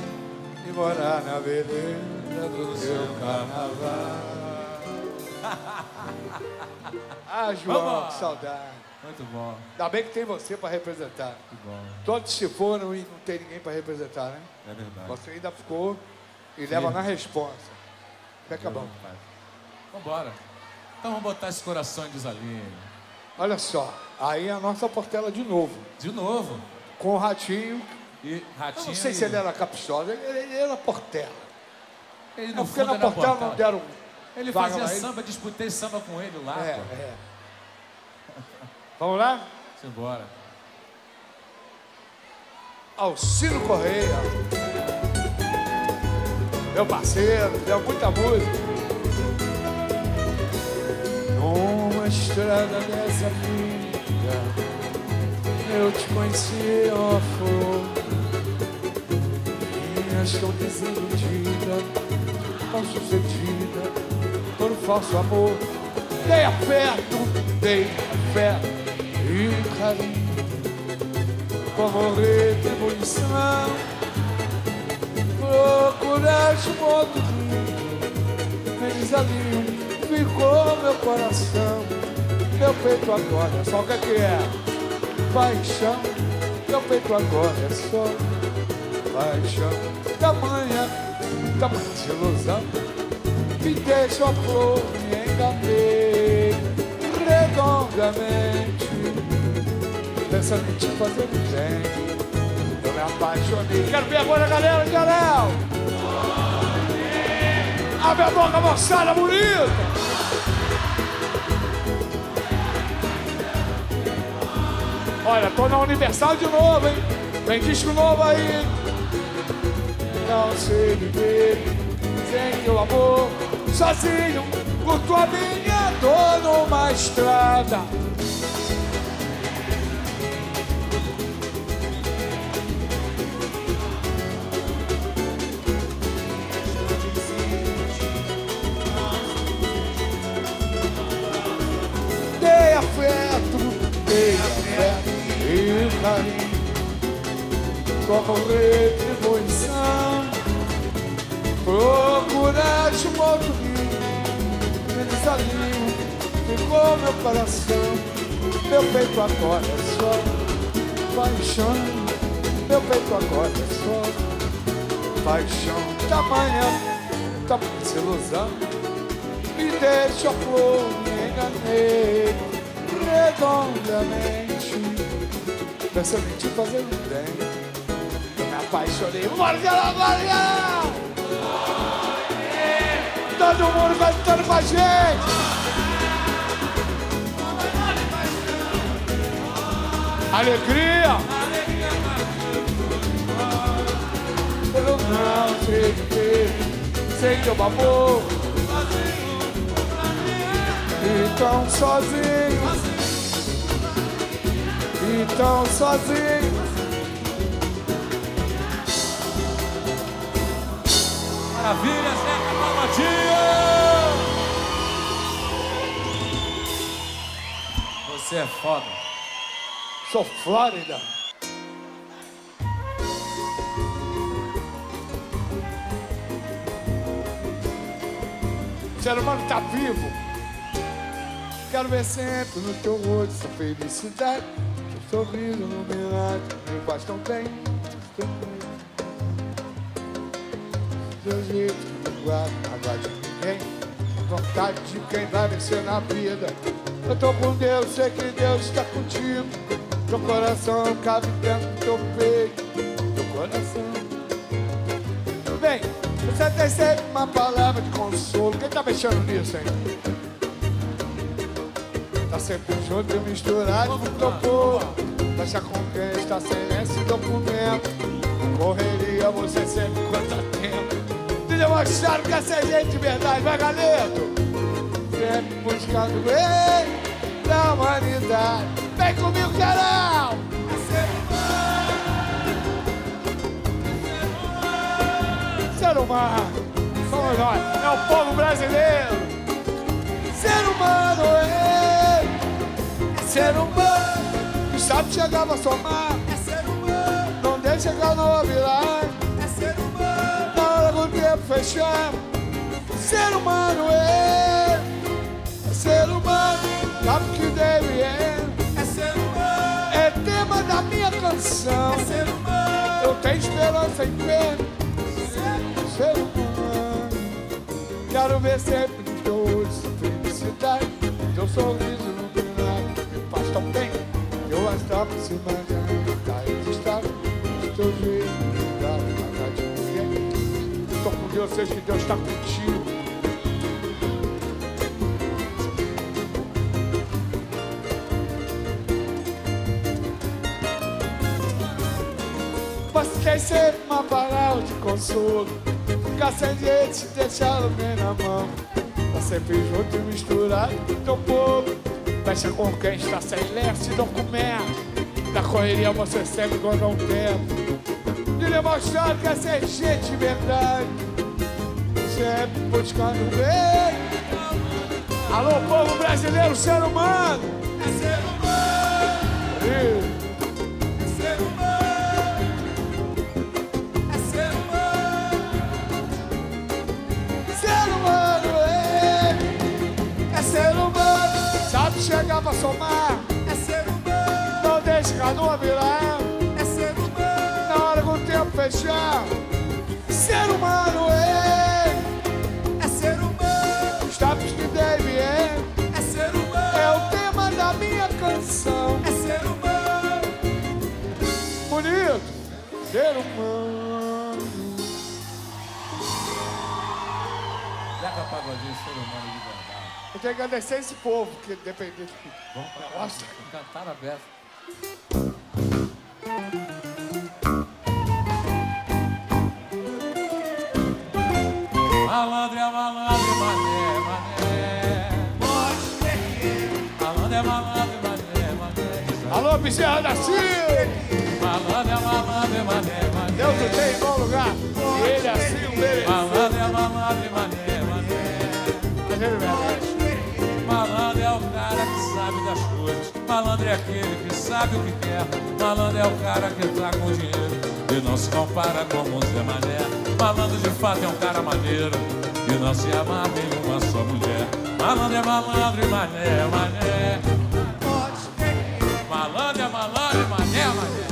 e morar na beleza do seu carnaval. ah, João, Vamos. que saudade. Muito bom, Ainda bem que tem você para representar. que bom. Todos se foram e não tem ninguém para representar, né? É verdade. Você ainda ficou e leva na responsa. Fica bom. Vambora. Então vamos botar esse coração em desalinho. Olha só, aí é a nossa Portela de novo. De novo. Com o Ratinho. E Eu Ratinho. não sei se ele era caprichoso, ele, ele era Portela. Ele É no porque na Portela Portela. não deram. Ele fazia lá, ele- samba, disputei samba com ele lá. É, pô. é. Vamos lá? Simbora. Alcino Correia. Meu parceiro, deu muita música. Numa estrada dessa vida, eu te conheci, ó flor. Tão desiludida, mal sucedida, por um falso amor. Dei afeto, dei afeto e carinho como retribuição. Procuraste um outro rio, feliz ali ficou meu coração, meu peito agora, só o que é que é? Paixão, meu peito agora é só paixão, tamanha, tamanha desilusão, me deixa a flor, me enganei redondamente pensando em te fazer bem. Eu me apaixonei. Quero ver agora a galera de Anel. Abre a boca, moçada bonita. Olha, tô na Universal de novo, hein? Vem disco novo aí. Não sei viver sem teu amor. Sozinho, curto a minha dor numa estrada. Dei afeto, dei afeto e carinho Como ficou meu coração Meu peito agora é só paixão Meu peito agora é só paixão Tamanha, tamanha desilusão me deixa flor, me enganei redondamente, pensando em te fazer um bem. Me apaixonei. Geral, vambora, geral! Todo mundo cantando com a gente! Alegria! Eu não sei viver sem teu amor. Então sozinho, então sozinho. Maravilha, Zeca Pagodinho! Você é foda. Sou Flórida. O ser humano tá vivo. Quero ver sempre no teu rosto essa felicidade. Teu sorriso iluminado me faz tão bem. Seu jeito não guarda mágoa de ninguém. Vontade de quem vai vencer na vida. Eu tô com Deus, sei que Deus está contigo. Teu coração cabe dentro do teu peito. Teu coração. Bem, você tem sempre uma palavra de consolo. Quem tá mexendo nisso, hein? Tá sempre junto e misturado com teu povo. Deixa com quem está sem esse documento. Correria, você sempre conta tempo. De demonstrar que essa é gente de verdade, vai galeto. Sempre buscando bem da humanidade. Vem comigo, geral! Ser humano, somos nós, é o povo brasileiro. Ser humano, é ser humano, que sabe chegar a somar. É ser humano, não deixa Vai chegar nova viragem. É ser humano. Na hora do tempo fechar. Ser humano é. É ser humano. Sabe que deve é. Humano. Eu tenho esperança em fé. Ser humano. Quero ver sempre no olho felicidade. Teu sorriso iluminado. Me faz tão bem. Eu estar por cima de tá registrado. Teu jeito de dar uma de ninguém. Estou com Deus, sei que Deus está contigo. Quer ser uma palavra de consolo. Ficar sem jeito, deixar alguém na mão. Tá sempre junto e misturado povo Fecha com quem está sem leste e documento Da correria você sempre guarda um tempo De demonstrar que é ser gente de verdade. Sempre buscando bem. Alô, povo brasileiro, ser humano. É ser humano. É pra somar, É ser humano. não deixa canoa virar, É ser humano. na hora que o tempo fechar. Ser humano é, É ser humano. os tapas que deve é, É ser é humano. o tema da minha canção. É ser humano. Bonito, ser humano. Zeca Pagodinho, ser humano de verdade. Eu tenho que agradecer esse povo, que dependente. Vamos pra Nossa. Cantar aberto. Malandro é malandro, mané, mané. Malandro é malandro, mané, mané. Alô, Bezerra da Silva! Malandro é malandro, mané, mané. Deus não tem em bom lugar. E ele assim o merece. Malandro é malandro, mané, mané. Malandro é o cara que sabe das coisas. Malandro é aquele que sabe o que quer. Malandro é o cara que tá com dinheiro e não se compara com o Zé Mané. Malandro de fato é um cara maneiro e não se amarra em uma só mulher. Malandro é malandro e mané, é mané. Malandro é malandro e mané, é mané.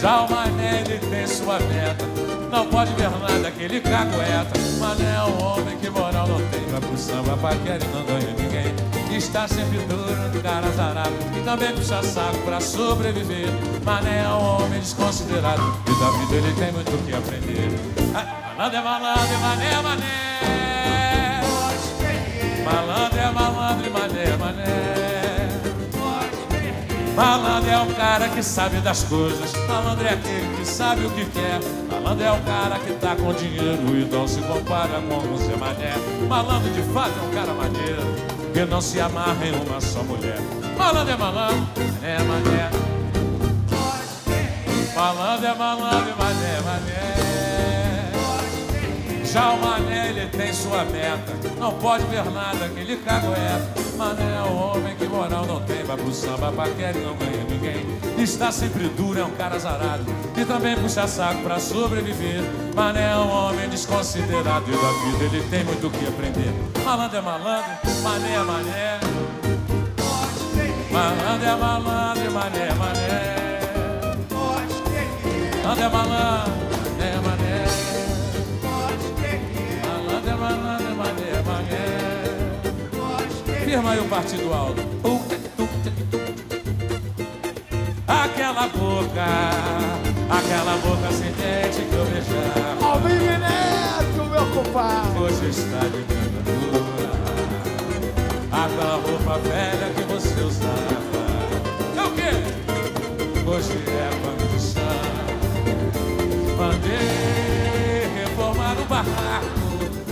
Já o mané ele tem sua meta Não pode ver nada que ele cagueta Mané é um homem que moral não tem Vai pro samba, paquera e não ganha ninguém. Está sempre duro, cara azarado E também puxa saco pra sobreviver. Mané é um homem desconsiderado E da vida ele tem muito o que aprender. Ah, Malandro é malandro mané é mané. Malandro é malandro mané é mané Malandro é o cara que sabe das coisas. Malandro é aquele que sabe o que quer. Malandro é o cara que tá com dinheiro e não se compara com o Mané. Malandro de fato é um cara maneiro que não se amarra em uma só mulher. Malandro é malandro, é mané. Malandro é malandro mané, mané. Já o mané, ele tem sua meta. Não pode ver nada que ele cagueta. Mané é um homem que moral não tem. Vai pro samba, paquera e não ganha ninguém. Está sempre duro, é um cara azarado. E também puxa saco pra sobreviver. Mané é um homem desconsiderado. E da vida ele tem muito o que aprender. Malandro é malandro, mané é mané. Malandro é malandro mané é mané. Malandro é malandro, mané. Firma aí o partido alto. Aquela boca, aquela boca sem dente que eu beijava. Alvin Neto, meu compadre. Hoje está de cangadura. Aquela roupa velha que você usava. É o quê? Hoje é chão. Mandei reformar o barraco.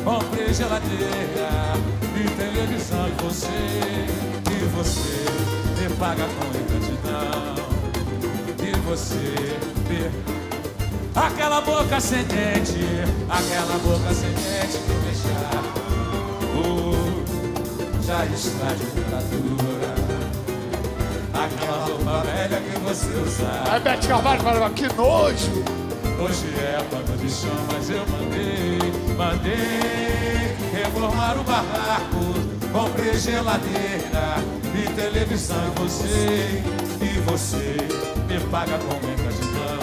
Comprei geladeira e televisão. E você, e você me paga com ingratidão. E você me Aquela boca sem dente, aquela boca sem dente que beijava. Oh, já está de ditadura. Aquela roupa velha que você usava. Aí Bete Carvalho falava, que nojo. Hoje é pano de chão, mas eu mandei, mandei reformar o barraco. Comprei geladeira e televisão e você, e você me paga com ingratidão.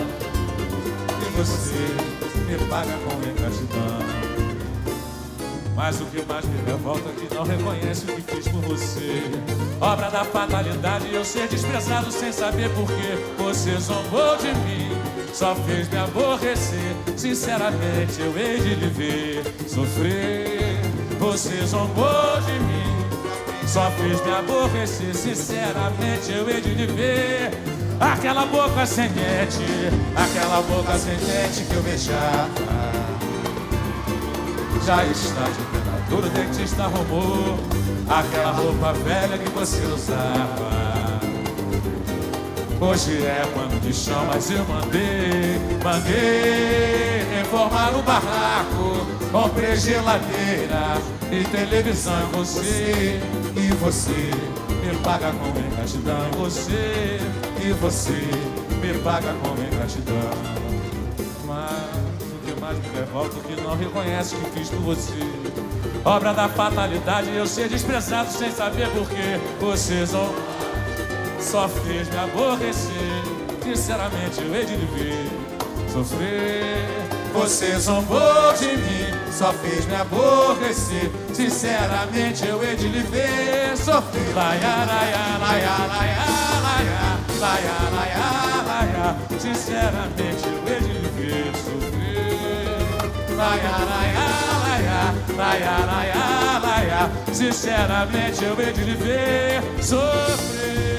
E você me paga com ingratidão. Mas o que mais me revolta é que não reconhece o que fiz por você. Obra da fatalidade, eu ser desprezado sem saber por que você zombou de mim. Só fez me aborrecer. Sinceramente, eu hei de lhe ver sofrer. Você zombou de mim. Só fez me aborrecer. Sinceramente, eu hei de lhe ver. Aquela boca sem dente, aquela boca sem dente que eu beijava já está de pena. O dentista arrumou aquela roupa velha que você usava. Hoje é pano de chão, mas eu mandei, mandei reformar o barraco. Comprei geladeira e televisão você. E você me paga com ingratidão. Você e você me paga com ingratidão mas me revolta que não reconhece o que fiz por você. Obra da fatalidade, eu ser desprezado sem saber porquê. Você só, só fez me aborrecer. Sinceramente, eu hei de lhe ver sofrer. Você zombou de mim, só fez me aborrecer. Sinceramente, eu hei de lhe ver sofrer. Laia, laia, laia, laia, laia, laia, laia, laia. Sinceramente, eu hei de lhe ver sofrer laia, laia, laia, laia, laia, laia. Sinceramente eu hei de lhe ver sofrer.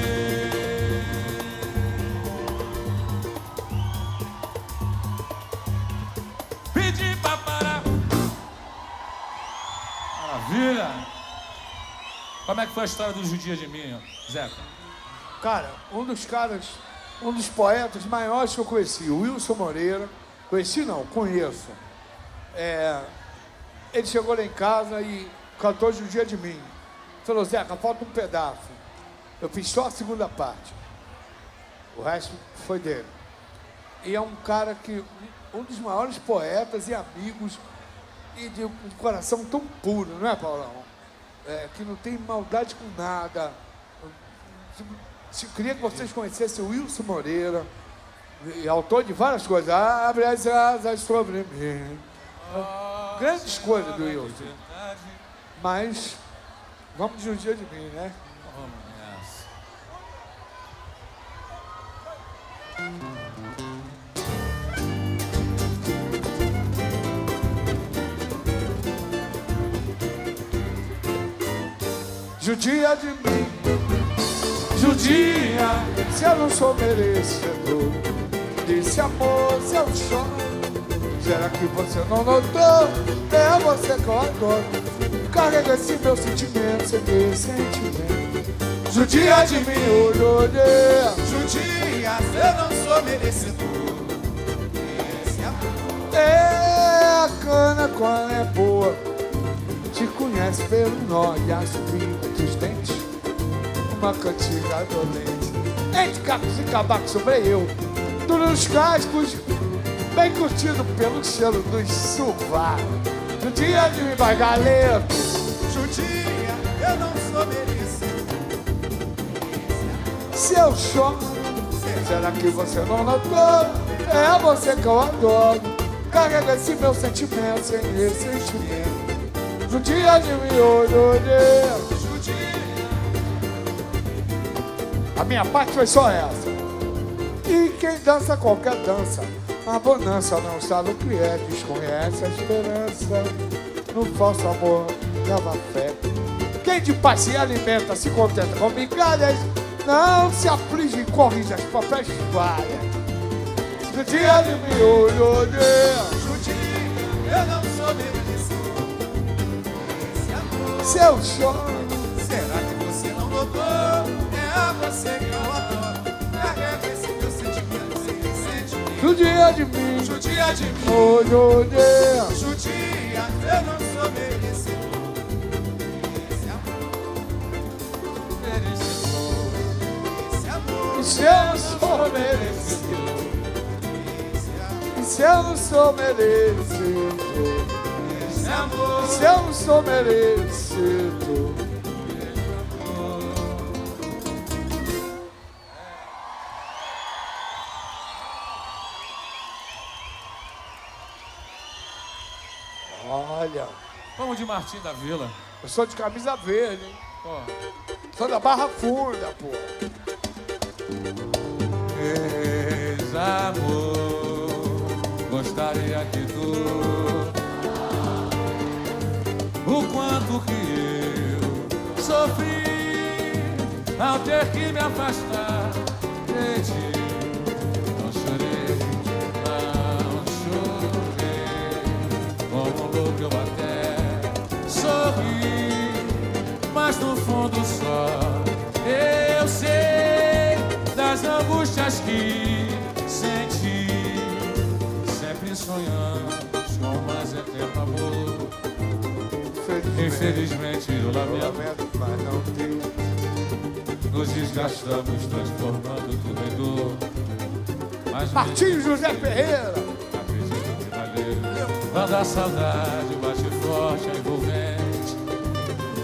Maravilha. Como é que foi a história do judia de mim, Zeca? Cara, um dos caras, um dos poetas maiores que eu conheci, Wilson Moreira. Conheci não, conheço é, ele chegou lá em casa e cantou o dia de mim. Falou, Zeca, falta um pedaço. Eu fiz só a segunda parte. O resto foi dele. E é um cara que, um dos maiores poetas e amigos, e de um coração tão puro, não é, Paulão? É, que não tem maldade com nada. Eu queria que vocês conhecessem o Wilson Moreira, autor de várias coisas. Abre as asas sobre mim grandes coisas do Wilson. Mas vamos de um dia de mim, né? Vamos nessa. Judia de mim, judia, se eu não sou merecedor desse amor, se eu choro Será que você não notou? É você que eu adoro Carrega esse meu sentimento, esse meu sentimento. Judia de mim, olhou Judia, eu não sou merecedor Esse amor. É, a cana quando é boa Te conhece pelo nó e as dos dentes Uma cantiga dolente Entre cacos e cabacos sobre eu Tudo nos cascos bem curtido pelo cheiro dos sovacos. Judia de vai galeto. Judia, eu não sou merecido. Se eu choro, será que você não notou? É você que eu adoro. Carrega esse meu sentimento sem ressentimento. Judia de mim, olho, Judia. A minha parte foi só essa. E quem dança qualquer dança a bonança não sabe o que é, desconhece a esperança. No falso amor leva fé. Quem de paz se alimenta, se contenta com migalhas, não se aflige corrige as próprias falhas. No dia de miolho, Judia, eu não sou merecido. Esse amor, seu choro. Será que você não notou? É a você que eu adoro. Carrega esse Judia de mim, judia de mim, oh, judia, judia, eu não sou merecedor. Esse amor, merecedor esse Se eu não sou merecido, se eu não sou merecido, Esse amor. se eu não sou merecido. Olha, Vamos de Martim da Vila. eu sou de camisa verde, hein? Sou da Barra Funda, pô. Ex-amor, quanto que eu sofri Ao ter que me afastar de ti. Não chorei, não chorei. Como louco eu até sorri Mas no fundo só eu sei das angústias que senti, sempre sonhamos com mais eterno amor. Infelizmente eu lamento, mas não tem. nos desgastamos transformando tudo em dor. Mas Martinho José Ferreira. acredito que valeu. Quando a saudade bate forte, é envolvente.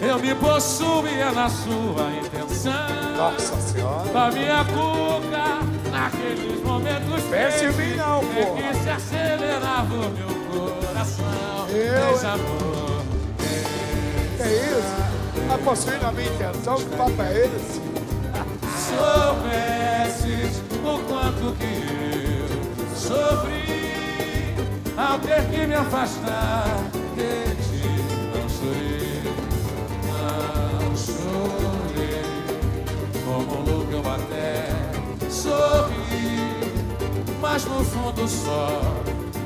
Eu me possuía na sua intenção. Nossa Senhora. Da minha cuca, naqueles momentos Pense em mim não, é porra. que se acelerava o meu coração. Eu, Fez é? A possuir na minha intenção, que papo é esse? soubesses o quanto que eu sofri ao ter que me afastar de ti. Não chorei, não chorei, como louco eu até sorri, mas no fundo só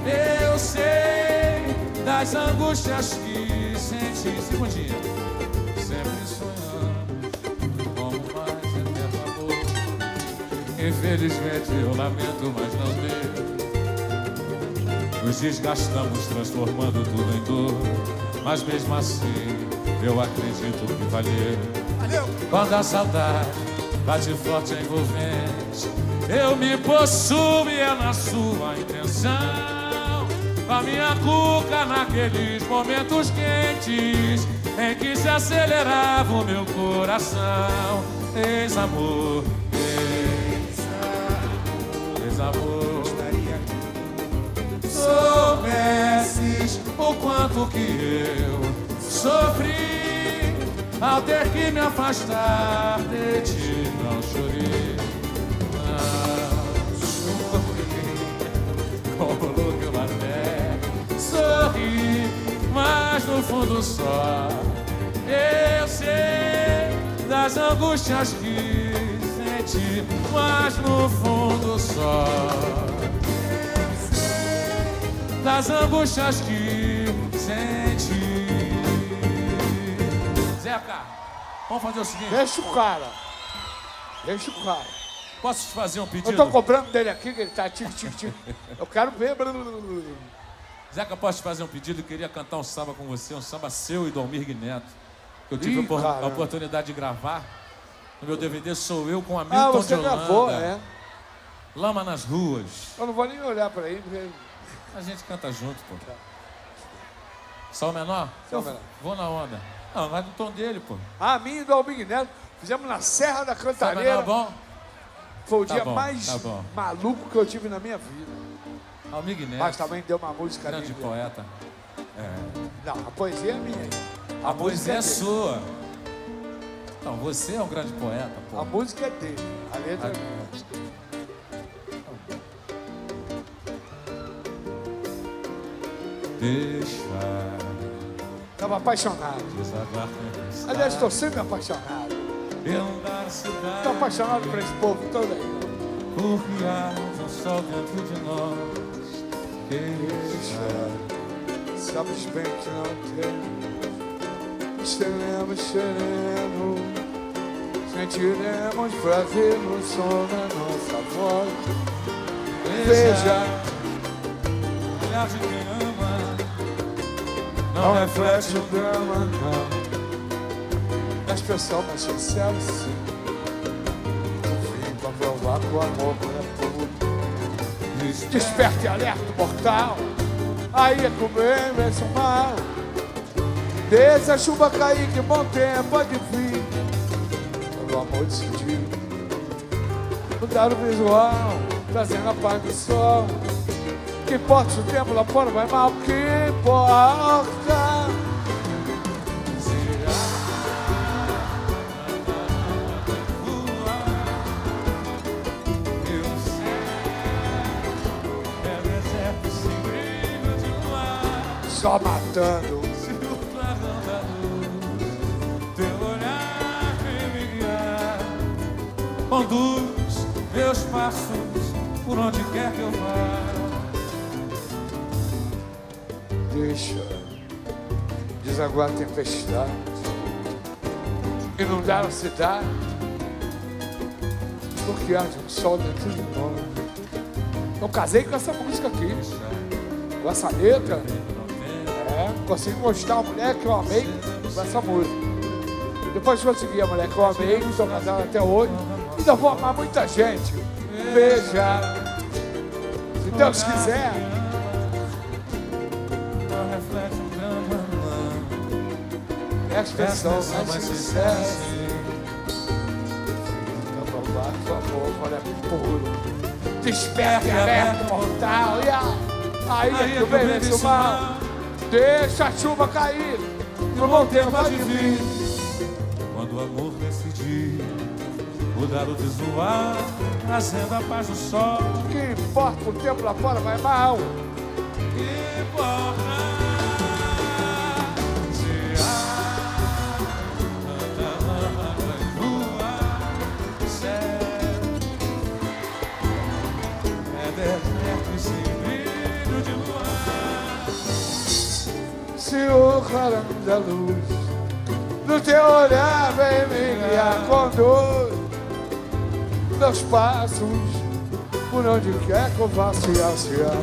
eu sei das angústias que senti. Segundinha, sempre sonhando como mais eterno amor. Infelizmente eu lamento, mas não deu. Nos desgastamos, transformando tudo em dor. Mas mesmo assim, eu acredito que valeu. Valeu! Quando a saudade bate forte e envolvente, eu me possuo e é na sua intenção. A minha cuca naqueles momentos quentes em que se acelerava o meu coração. Ex-amor, ex-amor, ex-amor. Gostaria soubesses o quanto que eu sofri ao ter que me afastar de ti. Não chorei, não chorei, como louco eu sorri, mas no fundo só eu sei das angústias que senti, mas no fundo só das angústias que senti. Zeca, vamos fazer o seguinte: Deixa o cara. Deixa o cara. posso te fazer um Eu pedido? tô cobrando dele aqui, que ele tá tique, tique, tique. Eu quero ver. Zeca, posso te fazer um pedido? Eu queria cantar um samba com você, um samba seu e do Almir Neto. Que eu tive Ih, a a oportunidade de gravar. No meu DVD sou eu com Hamilton Ah, você de Holanda. gravou, é? Lama nas ruas. Eu não vou nem olhar pra ele, porque... A gente canta junto, pô. Sol menor? Sol menor. Vou na onda. Não, vai no tom dele, pô. A mim e do Albig Neto, fizemos na Serra da menor, Cantareira. bom? Foi o Tá dia bom, mais tá maluco que eu tive na minha vida. Almir. Mas também deu uma música Grande linda. poeta. Não, a poesia é minha. A poesia é dele. sua. Não, você é um grande poeta, pô. A música é dele. A letra é Ah. minha. Deixa Tava apaixonado. Aliás, estou sempre apaixonado. Estou apaixonado por esse povo todo aí. Porque há um sol dentro de nós Deixa Sabes bem que não tem. Estaremos sereno. Sentiremos prazer no som da nossa voz. Veja, Olhar de quem ama não reflete o drama, não. Da expressão mais sincera, sim. Viva provar que o amor é. Desperta e alerta mortal. Aí é o bem vence o mal. Deixa a chuva cair, que bom tempo pode vir. Quando o amor decidiu mudar o visual, trazendo a paz do sol. Que importa o tempo lá fora vai mal, que importa? Só matando Se o clarão da luz, teu olhar vem me guiar, conduz meus passos por onde quer que eu vá. Deixa desaguar a tempestade, inundar a cidade, porque há de um sol dentro de nós. Eu casei com essa música aqui, com essa letra. É, consegui mostrar a mulher que eu amei com essa música. Depois consegui a mulher que eu amei, estou casado até hoje. Ainda vou amar muita gente. Veja, se Deus quiser. Presta atenção, mas mas sincero. sincero. Pra provar que o amor é puro. Desperta e alerta o portal. E aí é o bem vence o mal. Deixa a chuva cair. E o bom tempo vai vir. Quando o amor decidir mudar o visual, trazendo a paz do sol. Que importa o tempo lá fora vai mal. Que importa Se o clarão da luz do teu olhar vem me guiar, conduz meus passos por onde quer que eu vá se ansiar.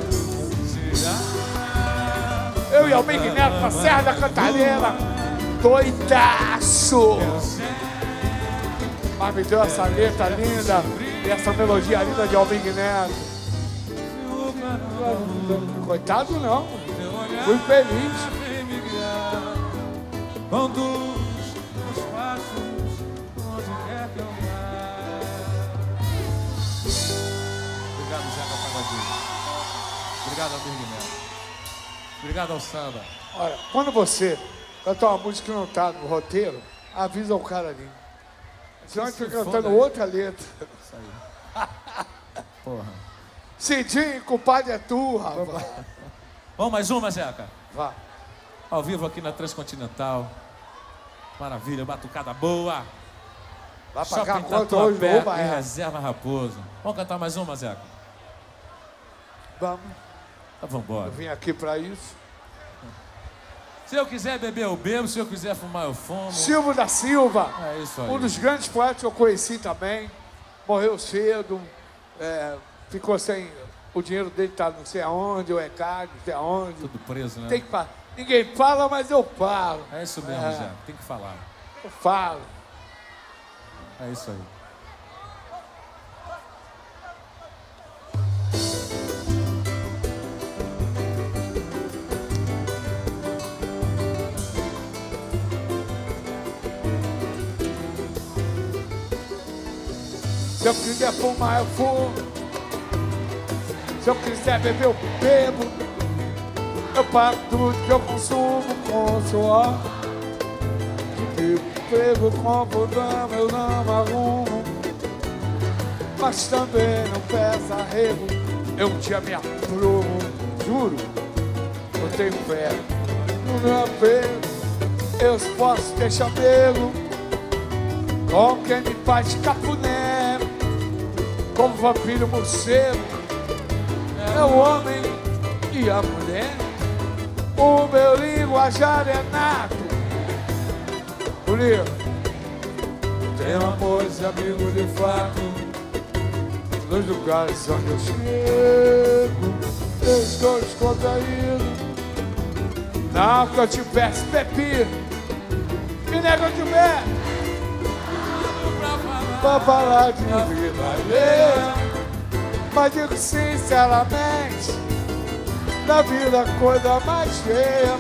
Eu e Almir Neto na Serra da Cantareira, doidaço! Mas me deu essa letra linda e essa melodia linda de Almir Neto. Coitado não, fui feliz. Conduz os passos onde quer que eu vá. Obrigado, Zeca Pagodinho. Obrigado, Almir Neto. Obrigado ao samba. Olha, quando você cantar uma música que não está no roteiro, avisa o cara ali. Senão a gente fica cantando outra letra. Isso aí. Porra. Cidinho, culpado é tu, rapaz. Vamos mais uma, Zeca? Vá. Ao vivo aqui na Transcontinental. Maravilha, batucada boa. Vai pagar Shopping conta hoje no Tatuapé Uba e é. Reserva Raposo. Vamos cantar mais uma, Zeca? Vamos. Então vambora. Eu vim aqui pra isso. Se eu quiser beber, eu bebo. Se eu quiser fumar, eu fumo. Silvio da Silva, É isso aí. um dos grandes poetas que eu conheci também. Morreu cedo, é, ficou sem. O dinheiro dele tá não sei aonde, é caro, não sei aonde. Tudo preso, né? Tem que. Ninguém fala, mas eu falo. É isso mesmo, É. Zeca. Tem que falar. Eu falo. É isso aí. Se eu quiser fumar, eu fumo. Se eu quiser beber, eu bebo. Eu pago tudo que eu consumo com suor. Que bebo, compro, dama, eu não arrumo. Mas também não peço arrego. Eu um dia me aprumo, juro. Eu tenho fé no meu apelo. Eu posso ter chamego com quem me faz cafuné, como vampiro morcego, é o homem e a mulher. O meu linguajar é nato. Bonito. Tenho amores e amigos de fato, nos lugares onde eu chego, eu estou descontraído. Não que eu te peço pepino, e nego eu te peço pra falar de vida alheia. Mas digo sinceramente, na vida a coisa mais feia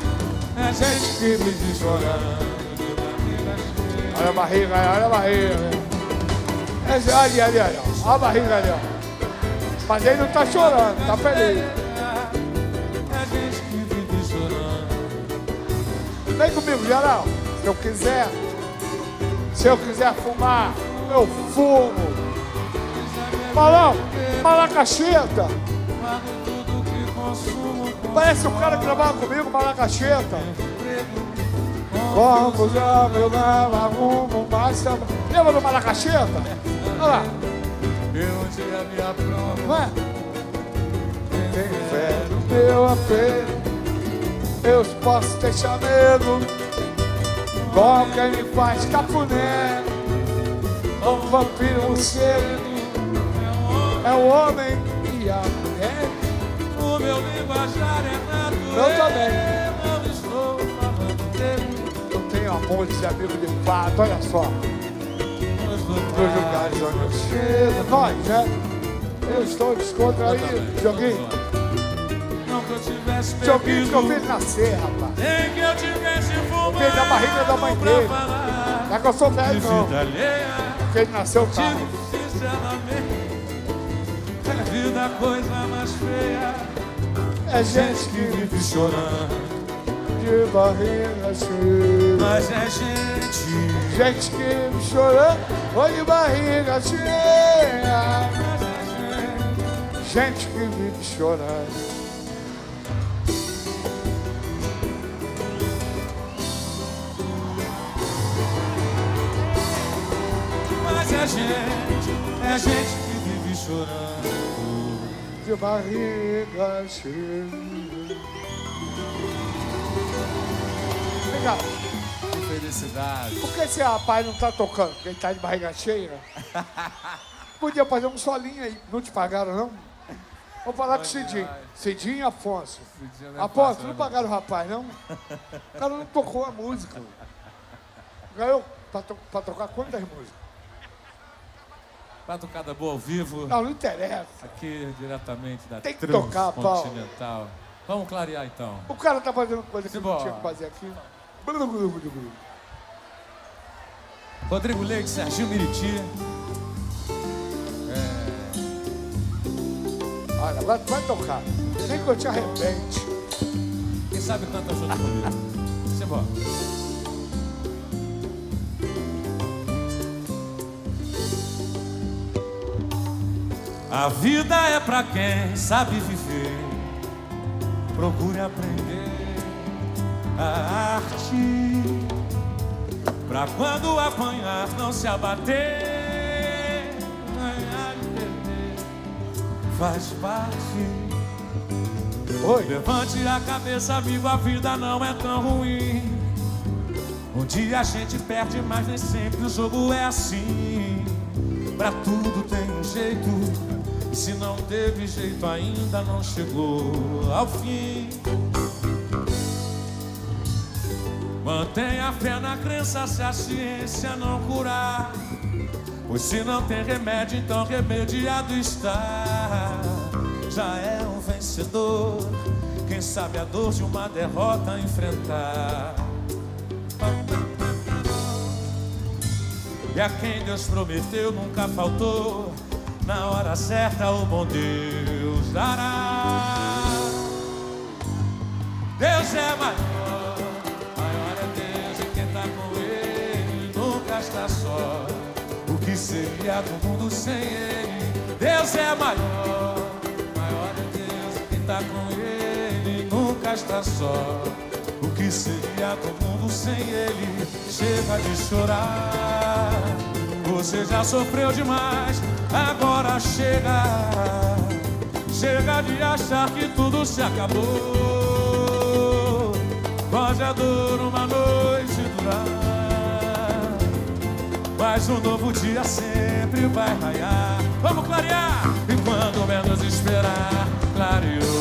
É gente que vive chorando. Olha a barriga, olha a barriga. Esse, ali, ali, ali. Olha a barriga ali, ó. Mas ele não tá chorando, tá feliz. É. Vem comigo, geral. Se eu quiser, se eu quiser fumar, eu fumo. Malão, malacacheta. Pago tudo que consumo com Parece o cara que trabalha comigo, malacacheta. Como já meu nome, arrumo, mas Lembra do malacacheta? Olha lá, Eu um dia me aprovo. não é? Tem fé no meu apelo, eu posso chamego. Como quem me faz cafuné, um vampiro, um ser, é o homem e a mulher. Meu linguajar é natural. Eu também. Não estou falando dele. Eu tenho amor de amigo de fato, olha só. Nos lugares onde eu chego, nós, né? Eu estou descontraído. Joguinho, Não que eu tivesse joguinho que eu fiz nascer, rapaz. Nem que eu tivesse fumado. Fez na barriga da mãe dele. é que eu sou velho, não. vida. Porque ele nasceu tarde. Sinceramente. É vida a coisa mais feia. É gente que vive chorando. de barriga cheia. Mas é gente. Gente que vive chorando, ou de barriga cheia. Mas é gente. Gente que vive chorando. Mas é gente. É gente que vive chorando. De barriga cheia. Cá, Que felicidade. por que esse rapaz não tá tocando? Porque ele tá de barriga cheia? Podia fazer um solinho aí. Não te pagaram, não? Vou falar com o Cidinho. Cidinho e Afonso. Cidinho não é Afonso, fácil, não né? pagaram o rapaz, não? O cara não tocou a música. Ganhou pra, to- pra tocar quantas músicas? Batucada boa ao vivo. Não, não interessa. Aqui diretamente da Tem que tocar, Paulo. Vamos clarear então. O cara tá fazendo coisa que não tinha que fazer aqui. Rodrigo Leite, Serginho Miriti. Olha, agora tu vai tocar. Nem que eu te arrebente. Quem sabe canta junto comigo. Simbora. A vida é pra quem sabe viver. Procure aprender a arte. Pra quando apanhar, não se abater. Ganhar e perder faz parte. Oi. Levante a cabeça, amigo, a vida não é tão ruim. Um dia a gente perde, mas nem sempre o jogo é assim. Pra tudo tem um jeito. Se não teve jeito, ainda não chegou ao fim. Mantenha a fé na crença se a ciência não curar. Pois se não tem remédio, então remediado está. Já é um vencedor. Quem sabe a dor de uma derrota enfrentar. E a quem Deus prometeu nunca faltou. Na hora certa o bom Deus dará. Deus é maior, maior é Deus e quem tá com ele nunca está só. O que seria do mundo sem ele? Deus é maior, maior é Deus e quem tá com ele nunca está só. O que seria do mundo sem ele? Chega de chorar. Você já sofreu demais, agora chega. Chega de achar que tudo se acabou. Pode a dor uma noite durar. Mas um novo dia sempre vai raiar. Vamos clarear! E quando menos esperar, clareou.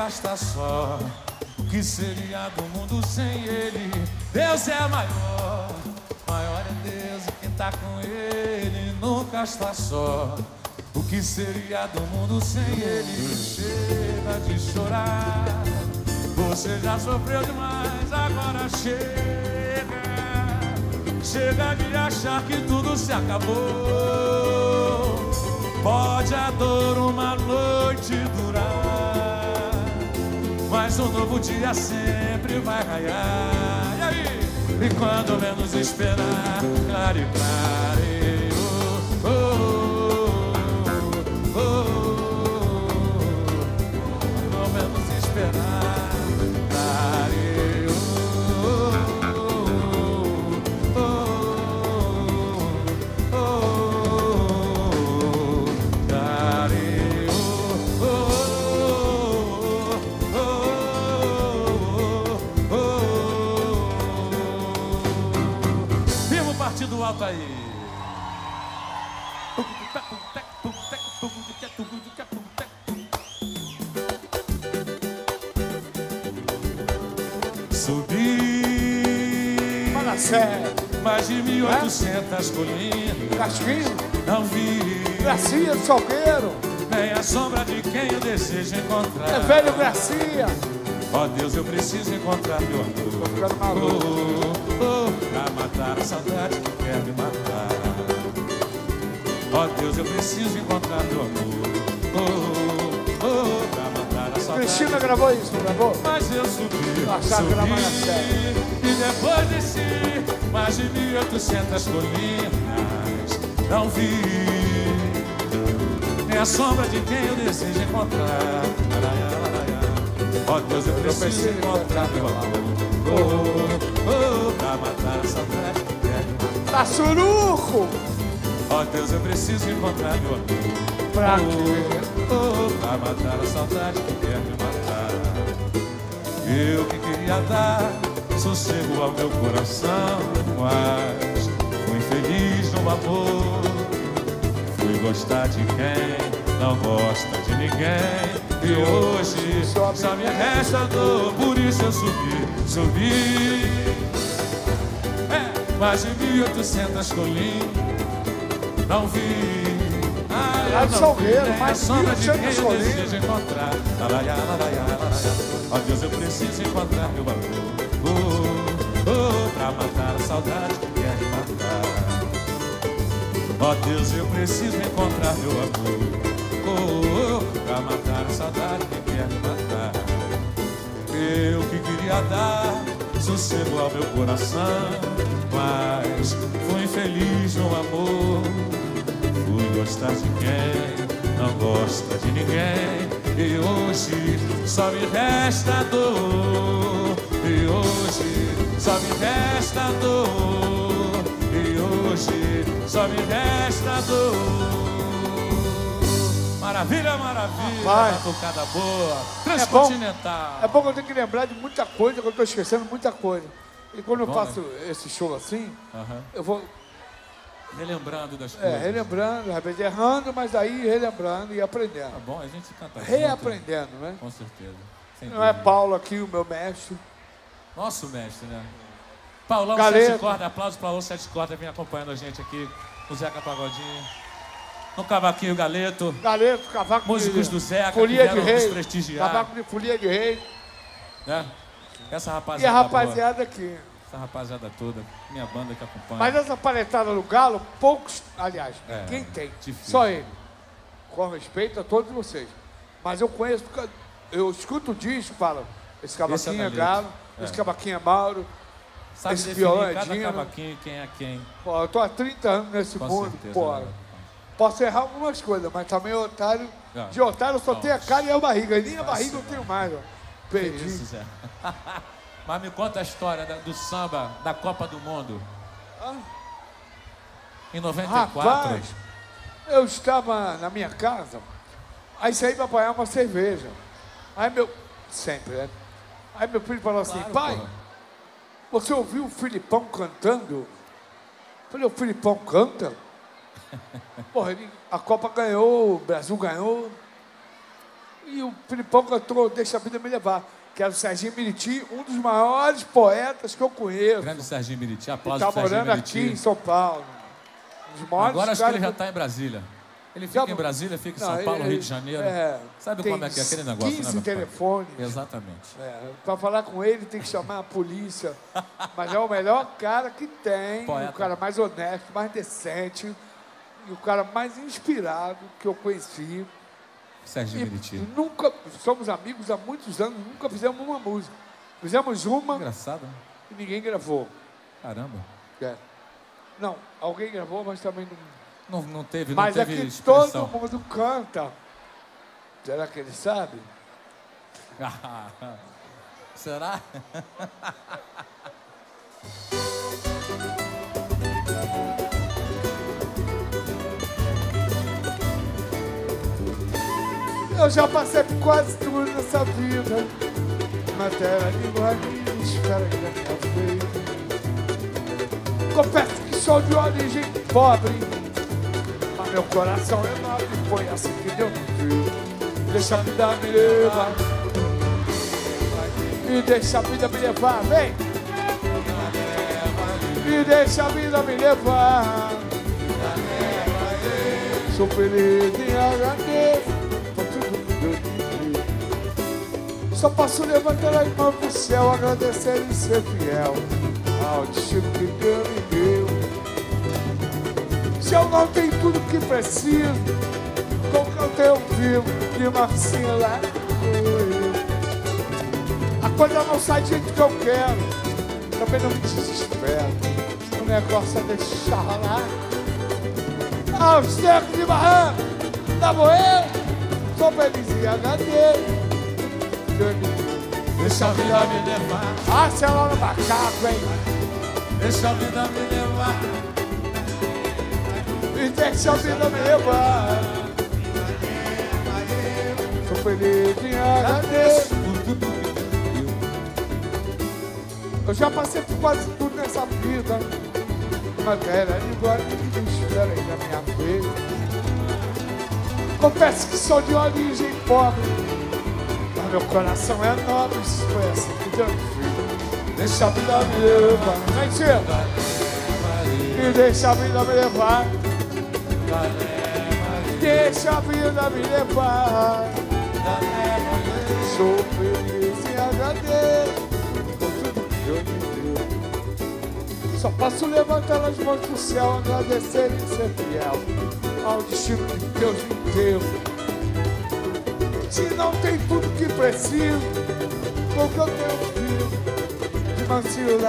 Nunca está só. O que seria do mundo sem ele? Deus é maior. Maior é Deus e quem tá com ele nunca está só. O que seria do mundo sem ele? Chega de chorar. Você já sofreu demais, agora chega. Chega de achar que tudo se acabou. Pode a dor uma noite durar, mas um novo dia sempre vai raiar. E aí? E quando menos esperar, clare, clare, 17, mais de 1.800 é? colinas. Casquinho, não vi. Gracia de Salgueiro, nem a sombra de quem eu desejo encontrar. É velho Gracia. Ó oh, Deus, eu preciso encontrar meu amor. Oh, oh, oh, pra matar a saudade que quer me matar. Ó oh, Deus, eu preciso encontrar meu amor. Oh, oh, oh, pra matar a saudade. Cristina gravou isso, gravou? Mas eu subi. Achar subi depois desci mais de 1.800 colinas. Não vi. Nem a sombra de quem eu desejo encontrar. Ó Deus, eu preciso encontrar meu amor. Oh, oh, pra matar a saudade que quer me matar Tá suruco. Ó Deus, eu preciso encontrar meu amor. Pra oh, quê? oh, pra matar a saudade que quer me matar. Eu que queria dar sossego ao meu coração Mas fui infeliz no amor Fui gostar de quem não gosta de ninguém E hoje só me resta dor Por isso eu subi, subi É, mais de 1.800 colinas não vi. Ah, Lá de não Salgueiro, mais a sombra de 1.800 quem eu colinas. desejo encontrar. Laraiá, laraiá, laraiá. Ó Deus, eu preciso encontrar meu amor. Saudade que quer me matar. Ó Deus, eu preciso encontrar meu amor. Oh, oh, pra matar a saudade que quer me matar. Eu que queria dar sossego ao meu coração, mas fui infeliz no amor. Fui gostar de quem não gosta de ninguém. E hoje só me resta dor. E hoje só me resta dor. E hoje só me resta dor. Maravilha, maravilha, Rapaz. batucada boa, bom. transcontinental. É bom que eu tenho que lembrar de muita coisa, que eu tô esquecendo muita coisa. E quando eu Bom, faço esse show assim, Aham. eu vou Relembrando das é, coisas. relembrando, de repente errando, mas aí relembrando e Tá aprendendo. bom, a gente canta junto, Reaprendendo, né? Com certeza. Sem Não é dúvida. Paulo aqui, o meu mestre. Nosso mestre, né? Paulão Galeta. Sete Cordas, aplausos para Paulão Sete Cordas, vem acompanhando a gente aqui. O Zeca Pagodinho. No cavaquinho Galeto. Galeto, cavaco Músicos de do Zeca, folia que de vieram rei, nos prestigiar. cavaco de folia de rei. Né? Essa E rapaziada. a boa. rapaziada aqui. Essa rapaziada toda. Minha banda que acompanha. Mas essa paletada do Galo, poucos, aliás, É, quem tem? difícil. Só ele. Com respeito a todos vocês. Mas eu conheço, eu escuto o disco e falo, esse cavaquinho é. Galo, É. esse cavaquinho é Mauro. Sabe esse violão é cada Dino. cavaquinho quem é quem. Pô, eu tô há 30 anos nesse Com mundo, certeza. pô. né? Posso errar algumas coisas, mas também otário. Não. De otário eu só Não. tenho a cara e a barriga. E nem a Nossa, barriga eu tenho mais, ó. Perdi. Isso, Zé. Mas me conta a história da- do samba da Copa do Mundo. Ah. Em 94. Rapaz, eu estava na minha casa, aí saí para apanhar uma cerveja. Aí meu. Sempre, né? Aí meu filho falou assim, Claro, pai, porra. você ouviu o Filipão cantando? Eu falei, o Filipão canta? Porra, ele, a Copa ganhou, o Brasil ganhou. E o Filipão cantou Deixa a Vida Me Levar, que era o Serginho Miriti, um dos maiores poetas que eu conheço. Grande Serginho Miriti, aplausos Está morando Miriti. aqui em São Paulo. Um dos maiores Agora acho que ele já está em Brasília. Ele fica Já- em Brasília, fica em Não, São Paulo, ele- Rio de Janeiro. é, Sabe como é que é aquele negócio, 15 né, telefones. Exatamente. É, para falar com ele tem que chamar a polícia. Mas é o melhor cara que tem, Poeta. o cara mais honesto, mais decente e o cara mais inspirado que eu conheci. Serginho E Miriti. nunca, somos amigos há muitos anos, nunca fizemos uma música. Fizemos uma Engraçado, né? e ninguém gravou. Caramba. É. Não, alguém gravou, mas também não. Não, não teve, Mas não é teve que expressão. todo mundo canta. Será que ele sabe? Será? Eu já passei por quase tudo nessa vida. Matéria de guarda, espera que a minha vez. Confesso que sou de origem pobre. Meu coração é nobre, foi assim que Deus me fez. Deixa a vida me levar. E deixa a vida me levar, vem! E deixa a vida me levar. Sou feliz em agradeço por tudo que Deus me deu. Só posso levantar as mãos pro céu, agradecer e ser fiel ao destino que Deus me deu. Se eu não tenho tudo que preciso, com que eu tenho vivo de Marcinha lá. A coisa não sai do jeito que eu quero, também não me desespero. O negócio é deixar rolar aos secos de barranco da Moeda, sou feliz e HD. Deixa a vida me levar, Ah, sei lá no macaco, hein? deixa a vida me levar. E deixa a vida me levar. Sou feliz em. Por tudo que Eu já passei por quase tudo nessa vida. Matéria de glória que me espera aí na minha vez. Confesso que sou de origem pobre. Mas meu coração é nobre. Isso foi assim que Deus fez. Deixa a vida me levar. Vem, chega. E deixa a vida me levar. Deixa a vida me levar. Sou feliz e agradeço por tudo que Deus me deu. Só posso levantar as mãos pro céu, agradecer e ser fiel ao destino que Deus me deu. Se não tem tudo que preciso, porque eu tenho filho de eu.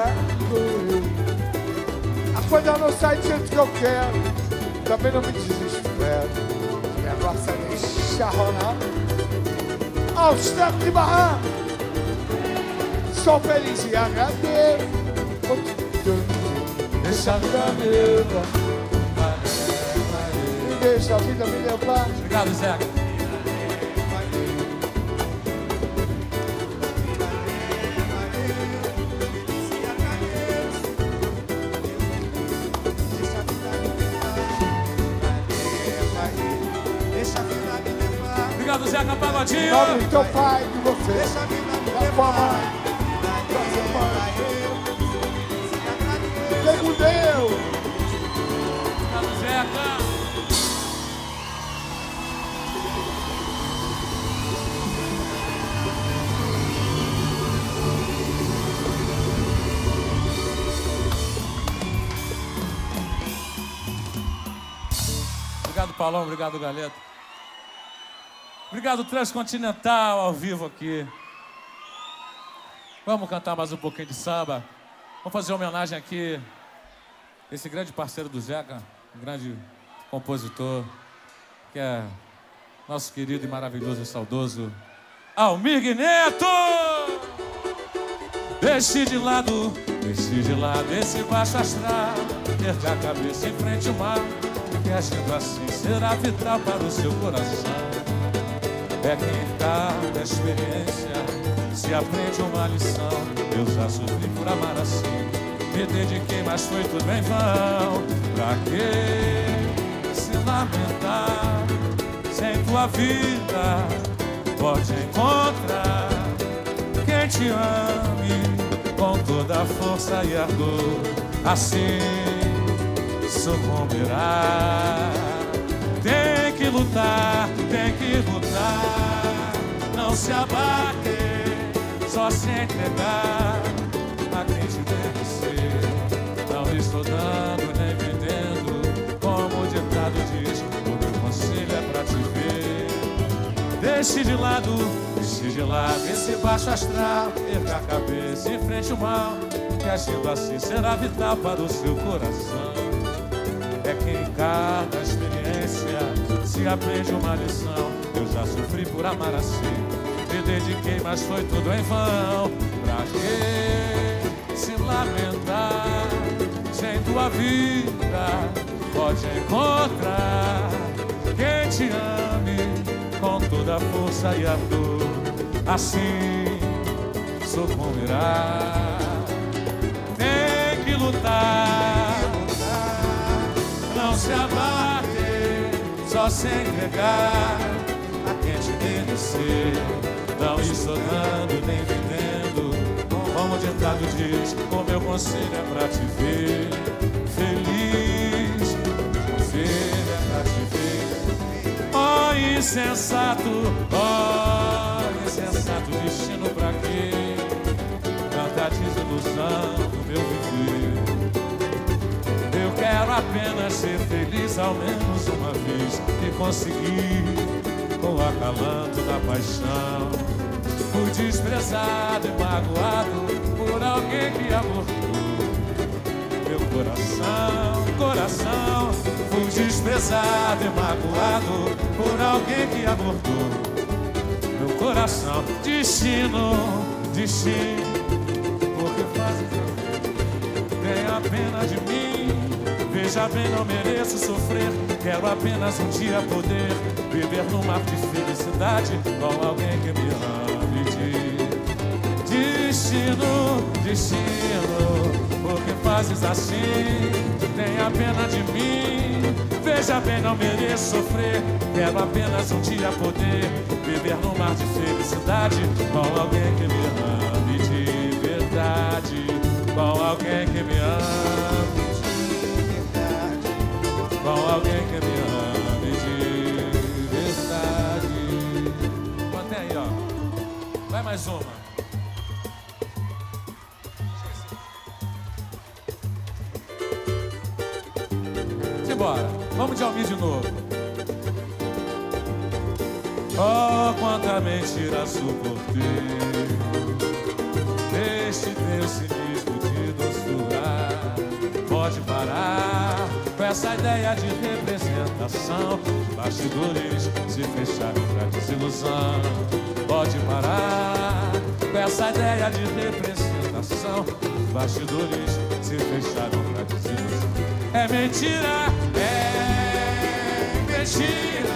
A coisa não sai do jeito que eu quero, também não me desespero. O negócio é deixar rolar aos trancos de barranco. Sou feliz e agradeço. Deixa a vida me levar, deixa a vida me levar. Obrigado, Zeca. Zeca Pagodinho. Em nome do teu pai, de você, Deixa a vida me da tua mãe, da sua mãe. Com Deus. Obrigado, Zeca. Obrigado, Paulão. Obrigado, Galeta. Obrigado, Transcontinental, ao vivo aqui. Vamos cantar mais um pouquinho de samba. Vamos fazer homenagem aqui esse grande parceiro do Zeca, um grande compositor, que é nosso querido e maravilhoso e saudoso Almir Neto! Deixe de lado, deixe de lado esse baixo astral, ergue a cabeça em frente ao mar, que agindo assim será vital para o seu coração. É que cada experiência se aprende uma lição. Eu já sofri por amar assim, me dediquei, mas foi tudo em vão. Pra quê? lamentar. Sem tua vida pode encontrar quem te ame com toda a força e ardor. Assim sucumbirá. Lutar, tem que lutar. Não se abater, só se entregar a quem te deve ser. Não estou dando nem vendendo, como o ditado diz. O meu conselho é pra te ver. Deixe de lado, deixe de lado esse baixo astral. Perca a cabeça em frente ao mal. Que agindo assim será vital para o seu coração. É que em cada experiência se aprende uma lição. Eu já sofri por amar assim, me dediquei, mas foi tudo em vão. Pra que se lamentar? Sem tua vida pode encontrar quem te ame com toda a força e a dor. Assim sucumbirá. Tem que lutar não se abater, só se entregar a quem te merecer. Não estou dando nem vendendo, como o ditado diz, o meu conselho é pra te ver feliz. O conselho é pra te ver. Ó oh, insensato, ó oh, insensato, destino pra quê? Tanta desilusão Eu apenas ser feliz ao menos uma vez e conseguir com o acalanto da paixão. Fui desprezado e magoado por alguém que abortou meu coração, coração. Fui desprezado e magoado por alguém que abortou meu coração. Destino, destino, porque faz tenha pena de mim. Veja bem, não mereço sofrer. Quero apenas um dia poder viver num mar de felicidade com alguém que me ame. De destino, destino, porque fazes assim? Tenha pena de mim. Veja bem, não mereço sofrer. Quero apenas um dia poder viver num mar de felicidade com alguém que me ame de verdade. Com alguém que me ame com alguém que me ame de verdade. Mantém aí, ó. Vai mais uma. Simbora. Vamos de Almir de novo. Oh, quanta mentira suportei Neste teu cinismo de essa ideia de representação. Bastidores se fecharam pra desilusão. Pode parar com essa ideia de representação. Bastidores se fecharam pra desilusão. É mentira, é mentira.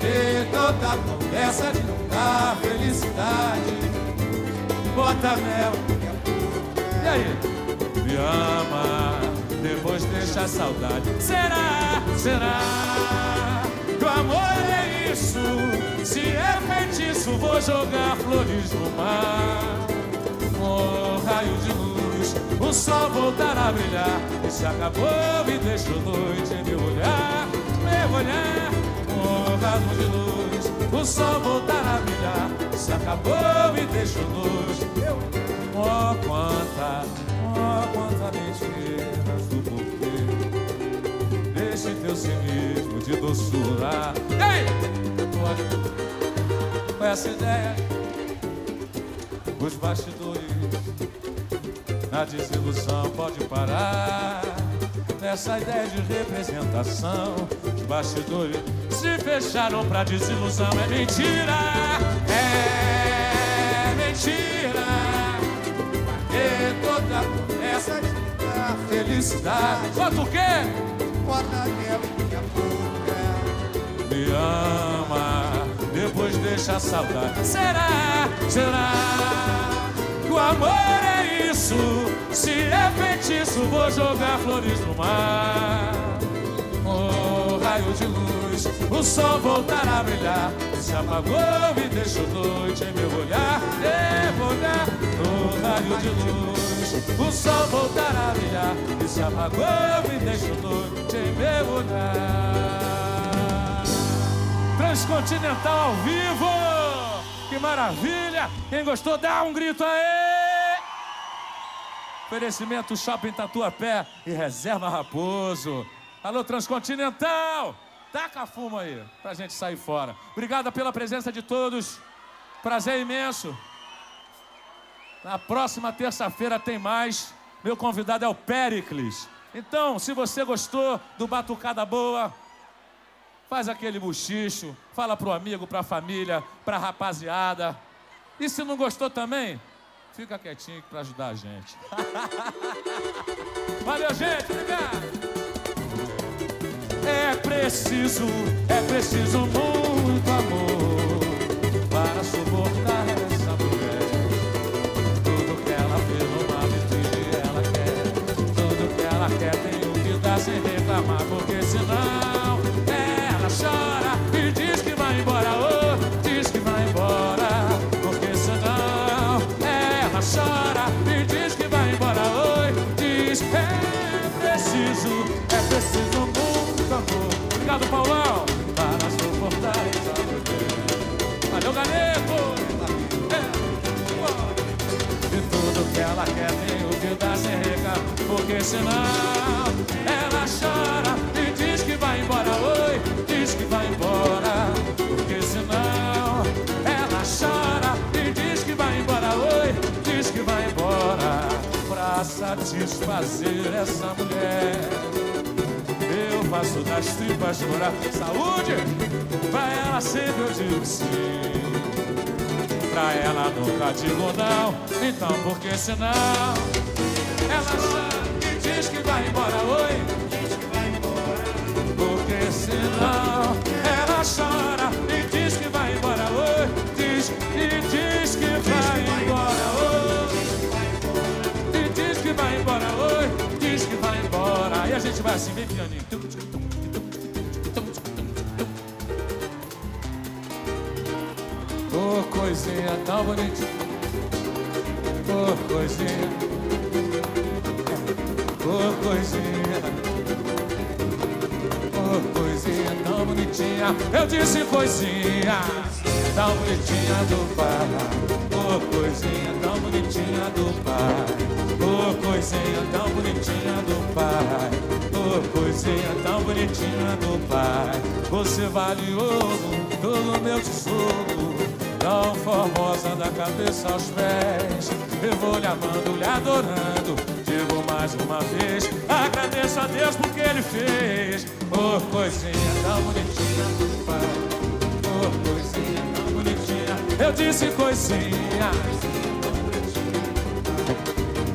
Ter toda a conversa de não dar felicidade. Bota mel e aí? Me ama depois deixa a saudade. Será, será que o amor é isso? Se é feitiço, vou jogar flores no mar. Um raio de luz, o sol voltar a brilhar. E se acabou, me deixou noite em meu olhar, meu olhar. Um raio de luz, o sol voltar a brilhar. E se acabou, me deixou noite. Oh, quanta, oh, quanta mentira Deixe teu cinismo de doçura Ei! Com essa ideia Os bastidores Na desilusão pode parar Nessa ideia de representação Os bastidores se fecharam pra desilusão É mentira É mentira e toda dar felicidade. Bota o quê? Bota nela minha boca. Me ama, depois deixa a saudade. Será, será que o amor é isso? Se é feitiço, vou jogar flores no mar. Oh, raio de luz, o sol voltará a brilhar. Se apagou, me deixou noite em meu olhar, devo olhar no raio de luz. O sol voltará a brilhar, e se apagou, me deixou noite em meu olhar. Transcontinental ao vivo! Que maravilha! Quem gostou, dá um grito aí! Oferecimento Shopping Tatuapé e Reserva Raposo. Alô, Transcontinental! Taca a fuma aí, pra gente sair fora. Obrigada pela presença de todos. Prazer imenso. Na próxima terça-feira tem mais. Meu convidado é o Pericles. Então, se você gostou do Batucada Boa, faz aquele buchicho, fala pro amigo, pra família, pra rapaziada. E se não gostou também, fica quietinho para ajudar a gente. Valeu, gente. Obrigado. É preciso, é preciso muito amor para suportar essa quer tem o que dar sem reclamar, porque senão ela chora e diz que vai embora. Oh, diz que vai embora, porque senão ela chora e diz que vai embora. Oh, diz é preciso, é preciso muito amor. Obrigado, Paulão, para suportar essa mulher. Valeu, Ganeto! É. E tudo que ela quer tem o que dar sem reclamar, porque senão ela chora e diz que vai embora. Oi, diz que vai embora, porque senão ela chora e diz que vai embora. Oi, diz que vai embora pra satisfazer essa mulher. Eu faço das tripas chorar. Saúde! Pra ela sempre eu digo sim. Pra ela nunca digo não. Então por que senão? Ela chora diz que vai embora. Oi! Diz que vai embora. Porque senão ela chora e diz que vai embora. Oi! Diz e diz que vai embora. Oi! E diz que vai embora. Oi! Diz que vai embora. Aí a gente vai assim, bem pianinho. Ô coisinha tão bonitinha Ô coisinha Ô coisinha Ô coisinha tão bonitinha. Eu disse coisinha Tão bonitinha do pai. Ô coisinha tão bonitinha do pai. Ô coisinha tão bonitinha do pai. Ô coisinha tão bonitinha do pai. Você vale ouro, todo meu tesouro. Tão formosa da cabeça aos pés. Eu vou lhe amando, lhe adorando mais uma vez. Agradeço a Deus porque Ele fez. Oh, coisinha tão bonitinha pai. Oh, coisinha tão bonitinha. Eu disse coisinha.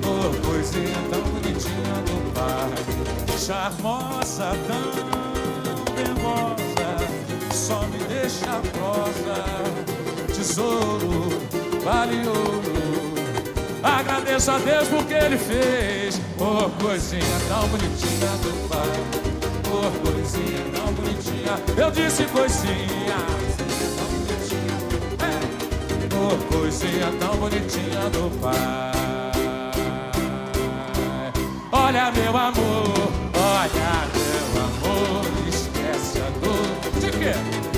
Oh, coisinha tão bonitinha do pai. Charmosa, tão teimosa Só me deixa prosa. Tesouro, vale ouro. Agradeço a Deus porque Ele fez. Oh, coisinha tão bonitinha do pai. Oh, coisinha tão bonitinha. Eu disse coisinha. Oh, coisinha tão bonitinha do pai. Olha, meu amor, olha, meu amor. Esquece a dor de quê?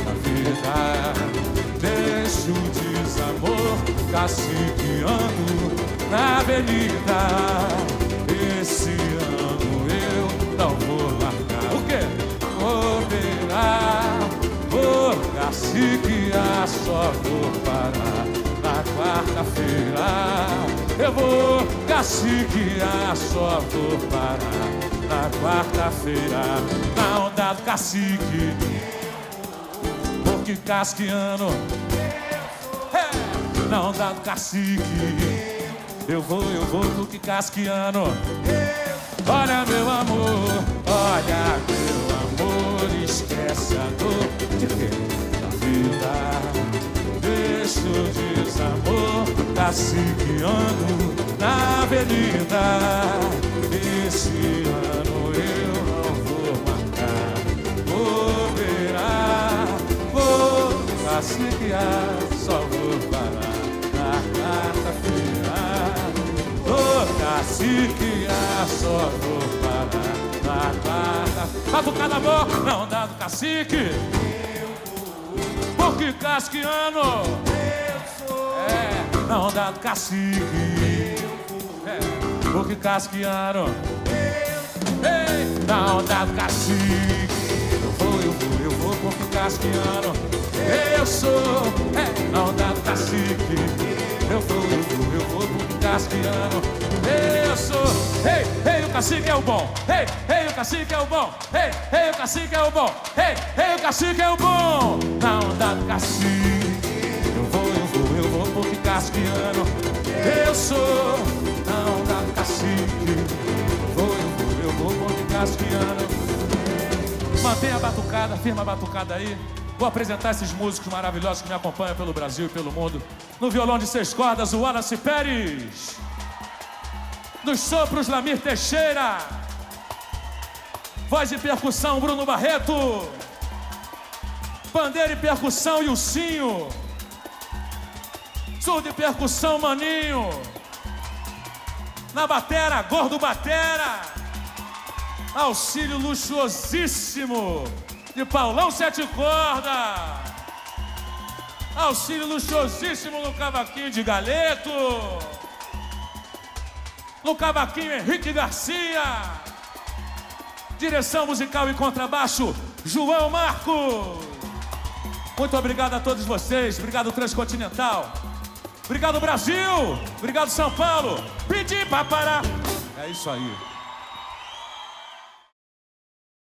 Da vida. Deixa o desamor caciqueando na avenida. Esse ano eu não vou largar. O quê? Vou pegar, vou caciquear, só vou parar na quarta-feira. Eu vou caciquear, só vou parar na quarta-feira. Na onda do cacique que casqueano é, Não dá do cacique eu vou, eu vou, Duque Casquiano. Olha, meu amor, olha, meu amor, esquece a dor de ter a vida. Deixa o desamor tá casquiano na avenida. Esse ano eu não vou marcar, vou verá, vou casquiar, só vou parar quarta-feira. Ô cacique, ah, só vou parar na quarta. Batucada boca, não dá do cacique. Porque casquiano. Eu sou. É, não dá do cacique. É, porque casquiano. Ei, não dá do cacique. Eu vou, eu vou, eu vou porque casquiano. Eu sou. É, não dá do cacique. Eu vou, eu vou, eu vou porque casquiano. Eu sou. Ei, ei, o cacique é o bom. Ei, ei, o cacique é o bom. Ei, ei, o cacique é o bom. Ei, ei, o cacique é o bom. Não dá do cacique. Eu vou, eu vou, eu vou porque casquiano. Eu sou. Não dá do cacique. Eu vou, eu vou, eu vou porque casquiano. Mantenha a batucada, firma a batucada aí. Vou apresentar esses músicos maravilhosos que me acompanham pelo Brasil e pelo mundo. No violão de seis cordas, o Wallace Pérez. Nos sopros, Lamir Teixeira. Voz e percussão, Bruno Barreto. Pandeira e percussão, Ilcinho. Surdo e percussão, Maninho. Na batera, Gordo Batera. Auxílio luxuosíssimo de Paulão Sete Corda. Auxílio luxuosíssimo no cavaquinho de Galeto. No cavaquinho Henrique Garcia. Direção musical e contrabaixo João Marcos. Muito obrigado a todos vocês. Obrigado Transcontinental. Obrigado Brasil. Obrigado São Paulo. Pedi pra parar. É isso aí.